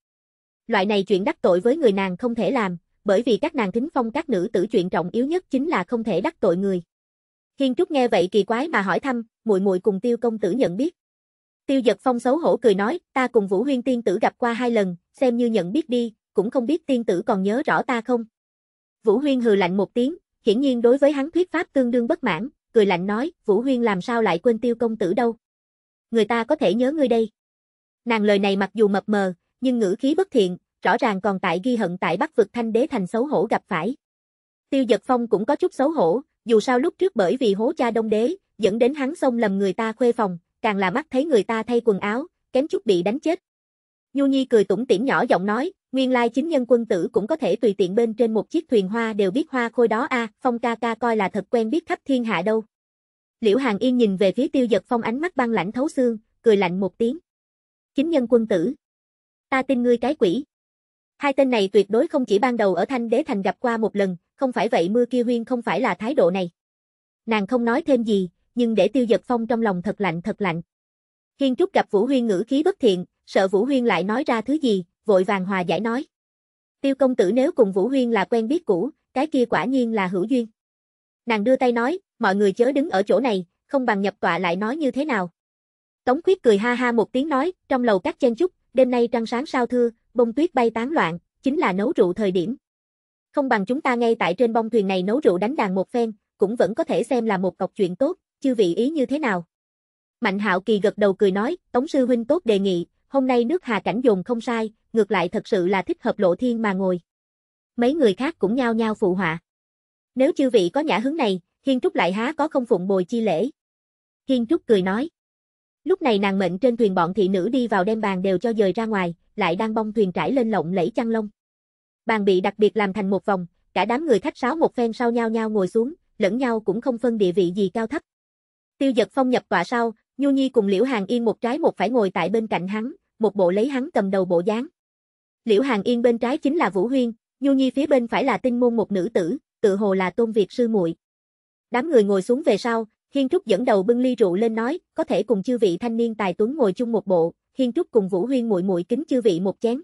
Loại này chuyện đắc tội với người nàng không thể làm, bởi vì các nàng thính phong các nữ tử chuyện trọng yếu nhất chính là không thể đắc tội người. Hiên Trúc nghe vậy kỳ quái mà hỏi thăm, muội muội cùng Tiêu công tử nhận biết. Tiêu Giật Phong xấu hổ cười nói, ta cùng Vũ Huyên tiên tử gặp qua hai lần, xem như nhận biết đi, cũng không biết tiên tử còn nhớ rõ ta không. Vũ Huyên hừ lạnh một tiếng, hiển nhiên đối với hắn thuyết pháp tương đương bất mãn, cười lạnh nói, Vũ Huyên làm sao lại quên Tiêu công tử đâu. Người ta có thể nhớ ngươi đây. Nàng lời này mặc dù mập mờ, nhưng ngữ khí bất thiện, rõ ràng còn tại ghi hận tại Bắc vực thanh đế thành xấu hổ gặp phải. Tiêu Giật Phong cũng có chút xấu hổ, dù sao lúc trước bởi vì hố cha đông đế, dẫn đến hắn xông lầm người ta khuê phòng, càng là mắt thấy người ta thay quần áo, kém chút bị đánh chết. Nhu Nhi cười tủm tỉm nhỏ giọng nói, nguyên lai chính nhân quân tử cũng có thể tùy tiện bên trên một chiếc thuyền hoa đều biết hoa khôi đó a, Phong ca ca coi là thật quen biết khắp thiên hạ đâu. Liễu Hàng Yên nhìn về phía Tiêu Dật Phong ánh mắt băng lãnh thấu xương, cười lạnh một tiếng. Chính nhân quân tử. Ta tin ngươi cái quỷ. Hai tên này tuyệt đối không chỉ ban đầu ở Thanh Đế Thành gặp qua một lần, không phải vậy mưa kia huyên không phải là thái độ này. Nàng không nói thêm gì, nhưng để tiêu giật phong trong lòng thật lạnh thật lạnh. Hiên Trúc gặp Vũ Huyên ngữ khí bất thiện, sợ Vũ Huyên lại nói ra thứ gì, vội vàng hòa giải nói. Tiêu công tử nếu cùng Vũ Huyên là quen biết cũ, cái kia quả nhiên là hữu duyên. Nàng đưa tay nói, mọi người chớ đứng ở chỗ này, không bằng nhập tọa lại nói như thế nào. Tống Khuyết cười ha ha một tiếng nói, trong lầu các chen chúc, đêm nay trăng sáng sao thưa, bông tuyết bay tán loạn, chính là nấu rượu thời điểm. Không bằng chúng ta ngay tại trên bông thuyền này nấu rượu đánh đàn một phen, cũng vẫn có thể xem là một cọc chuyện tốt, chư vị ý như thế nào? Mạnh hạo kỳ gật đầu cười nói, Tống sư huynh tốt đề nghị, hôm nay nước hà cảnh dùng không sai, ngược lại thật sự là thích hợp lộ thiên mà ngồi. Mấy người khác cũng nhao nhao phụ họa. Nếu chư vị có nhã hứng này, Hiên Trúc lại há có không phụng bồi chi lễ. Hiên Trúc cười nói. Lúc này nàng mệnh trên thuyền bọn thị nữ đi vào đem bàn đều cho dời ra ngoài, lại đang bong thuyền trải lên lộng lẫy chăn lông. Bàn bị đặc biệt làm thành một vòng, cả đám người khách sáo một phen sau nhau nhau ngồi xuống, lẫn nhau cũng không phân địa vị gì cao thấp. Tiêu giật phong nhập tọa sau, Nhu Nhi cùng Liễu Hàng Yên một trái một phải ngồi tại bên cạnh hắn, một bộ lấy hắn cầm đầu bộ dáng. Liễu Hàng Yên bên trái chính là Vũ Huyên, Nhu Nhi phía bên phải là tinh môn một nữ tử, tự hồ là Tôn Việt sư muội. Đám người ngồi xuống về sau, Hiên Trúc dẫn đầu bưng ly rượu lên nói, có thể cùng chư vị thanh niên tài tuấn ngồi chung một bộ, Hiên Trúc cùng Vũ Huyên muội muội kính chư vị một chén.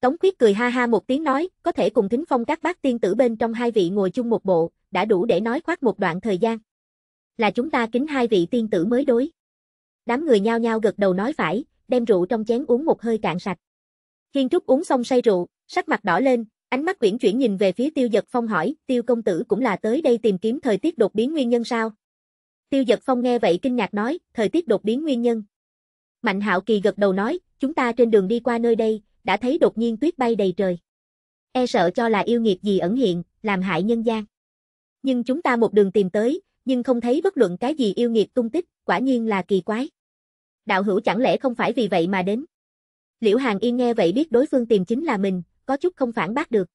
Tống Khuyết cười ha ha một tiếng nói, có thể cùng thính phong các bác tiên tử bên trong hai vị ngồi chung một bộ, đã đủ để nói khoác một đoạn thời gian. Là chúng ta kính hai vị tiên tử mới đối. Đám người nhao nhao gật đầu nói phải, đem rượu trong chén uống một hơi cạn sạch. Hiên Trúc uống xong say rượu, sắc mặt đỏ lên, ánh mắt quyển chuyển nhìn về phía Tiêu Dật Phong hỏi, Tiêu công tử cũng là tới đây tìm kiếm thời tiết đột biến nguyên nhân sao? Tiêu Dật Phong nghe vậy kinh ngạc nói, thời tiết đột biến nguyên nhân. Mạnh Hạo Kỳ gật đầu nói, chúng ta trên đường đi qua nơi đây, đã thấy đột nhiên tuyết bay đầy trời. E sợ cho là yêu nghiệt gì ẩn hiện, làm hại nhân gian. Nhưng chúng ta một đường tìm tới, nhưng không thấy bất luận cái gì yêu nghiệt tung tích, quả nhiên là kỳ quái. Đạo hữu chẳng lẽ không phải vì vậy mà đến? Liễu Hàng Yên nghe vậy biết đối phương tìm chính là mình, có chút không phản bác được.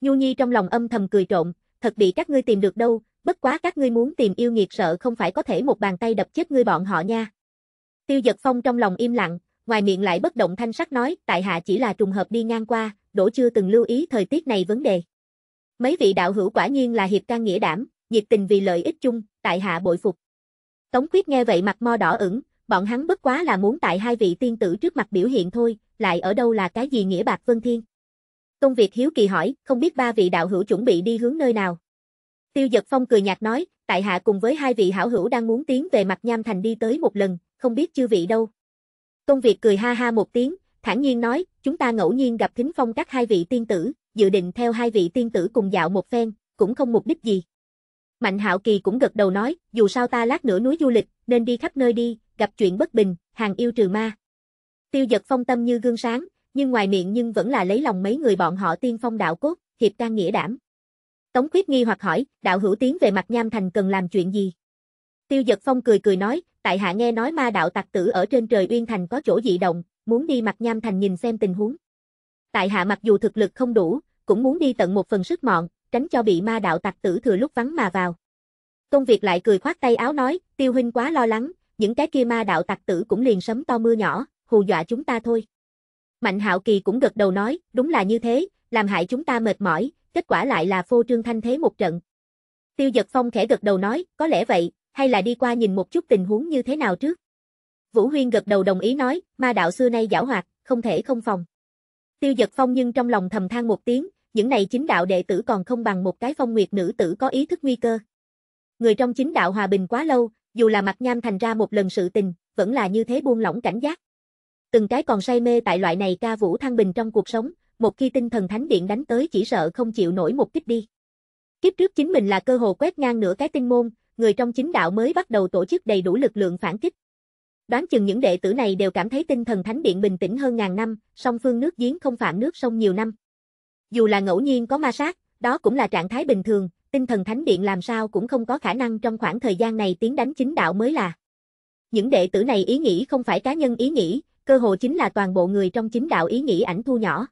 Nhu Nhi trong lòng âm thầm cười trộn, thật bị các ngươi tìm được đâu, bất quá các ngươi muốn tìm yêu nghiệt sợ không phải có thể một bàn tay đập chết ngươi bọn họ nha. Tiêu Dật Phong trong lòng im lặng, ngoài miệng lại bất động thanh sắc nói, tại hạ chỉ là trùng hợp đi ngang qua, đổ chưa từng lưu ý thời tiết này vấn đề. Mấy vị đạo hữu quả nhiên là hiệp can nghĩa đảm, nhiệt tình vì lợi ích chung, tại hạ bội phục. Tống Quyết nghe vậy mặt mo đỏ ửng, bọn hắn bất quá là muốn tại hai vị tiên tử trước mặt biểu hiện thôi, lại ở đâu là cái gì nghĩa bạc vân thiên. công Việt hiếu kỳ hỏi, không biết ba vị đạo hữu chuẩn bị đi hướng nơi nào. Tiêu Dật Phong cười nhạt nói, tại hạ cùng với hai vị hảo hữu đang muốn tiến về mặt nham thành đi tới một lần, không biết chư vị đâu. công Việt cười ha ha một tiếng, thản nhiên nói, chúng ta ngẫu nhiên gặp thính phong các hai vị tiên tử, dự định theo hai vị tiên tử cùng dạo một phen, cũng không mục đích gì. Mạnh Hạo Kỳ cũng gật đầu nói, dù sao ta lát nữa núi du lịch, nên đi khắp nơi đi, gặp chuyện bất bình, hàng yêu trừ ma. Tiêu giật phong tâm như gương sáng, nhưng ngoài miệng nhưng vẫn là lấy lòng mấy người bọn họ tiên phong đạo cốt, hiệp can nghĩa đảm. Tống Khuyết nghi hoặc hỏi, đạo hữu tiến về mặt nham thành cần làm chuyện gì? Tiêu giật phong cười cười nói, tại hạ nghe nói ma đạo tặc tử ở trên trời uyên thành có chỗ dị động, muốn đi mặt nham thành nhìn xem tình huống. Tại hạ mặc dù thực lực không đủ, cũng muốn đi tận một phần sức mọn, tránh cho bị ma đạo tặc tử thừa lúc vắng mà vào. Công việc lại cười khoát tay áo nói, tiêu huynh quá lo lắng, những cái kia ma đạo tặc tử cũng liền sấm to mưa nhỏ, hù dọa chúng ta thôi. Mạnh hạo kỳ cũng gật đầu nói, đúng là như thế, làm hại chúng ta mệt mỏi, kết quả lại là phô trương thanh thế một trận. Tiêu giật phong khẽ gật đầu nói, có lẽ vậy, hay là đi qua nhìn một chút tình huống như thế nào trước. Vũ Huyên gật đầu đồng ý nói, ma đạo xưa nay giảo hoạt, không thể không phòng. Tiêu giật phong nhưng trong lòng thầm than một tiếng, những này chính đạo đệ tử còn không bằng một cái phong nguyệt nữ tử có ý thức nguy cơ. Người trong chính đạo hòa bình quá lâu, dù là mặt nham thành ra một lần sự tình, vẫn là như thế buông lỏng cảnh giác. Từng cái còn say mê tại loại này ca vũ thăng bình trong cuộc sống, một khi tinh thần thánh điện đánh tới chỉ sợ không chịu nổi một kích đi. Kiếp trước chính mình là cơ hồ quét ngang nửa cái tinh môn, người trong chính đạo mới bắt đầu tổ chức đầy đủ lực lượng phản kích. Đoán chừng những đệ tử này đều cảm thấy tinh thần thánh điện bình tĩnh hơn ngàn năm, song phương nước giếng không phạm nước sông nhiều năm. Dù là ngẫu nhiên có ma sát, đó cũng là trạng thái bình thường, tinh thần thánh điện làm sao cũng không có khả năng trong khoảng thời gian này tiến đánh chính đạo mới là. Những đệ tử này ý nghĩ không phải cá nhân ý nghĩ, cơ hồ chính là toàn bộ người trong chính đạo ý nghĩ ảnh thu nhỏ.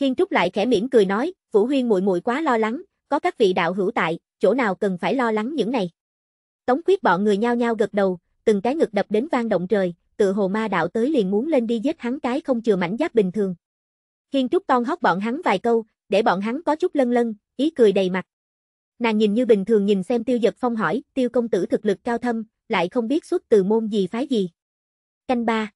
Hiên Trúc lại khẽ mỉm cười nói, Vũ Huyên muội muội quá lo lắng, có các vị đạo hữu tại, chỗ nào cần phải lo lắng những này. Tống quyết bọn người nhao nhao gật đầu, từng cái ngực đập đến vang động trời, tự hồ ma đạo tới liền muốn lên đi giết hắn cái không chừa mảnh giáp bình thường. Hiên Trúc ton hót bọn hắn vài câu, để bọn hắn có chút lân lân, ý cười đầy mặt. Nàng nhìn như bình thường nhìn xem tiêu giật phong hỏi, tiêu công tử thực lực cao thâm, lại không biết xuất từ môn gì phái gì. Canh ba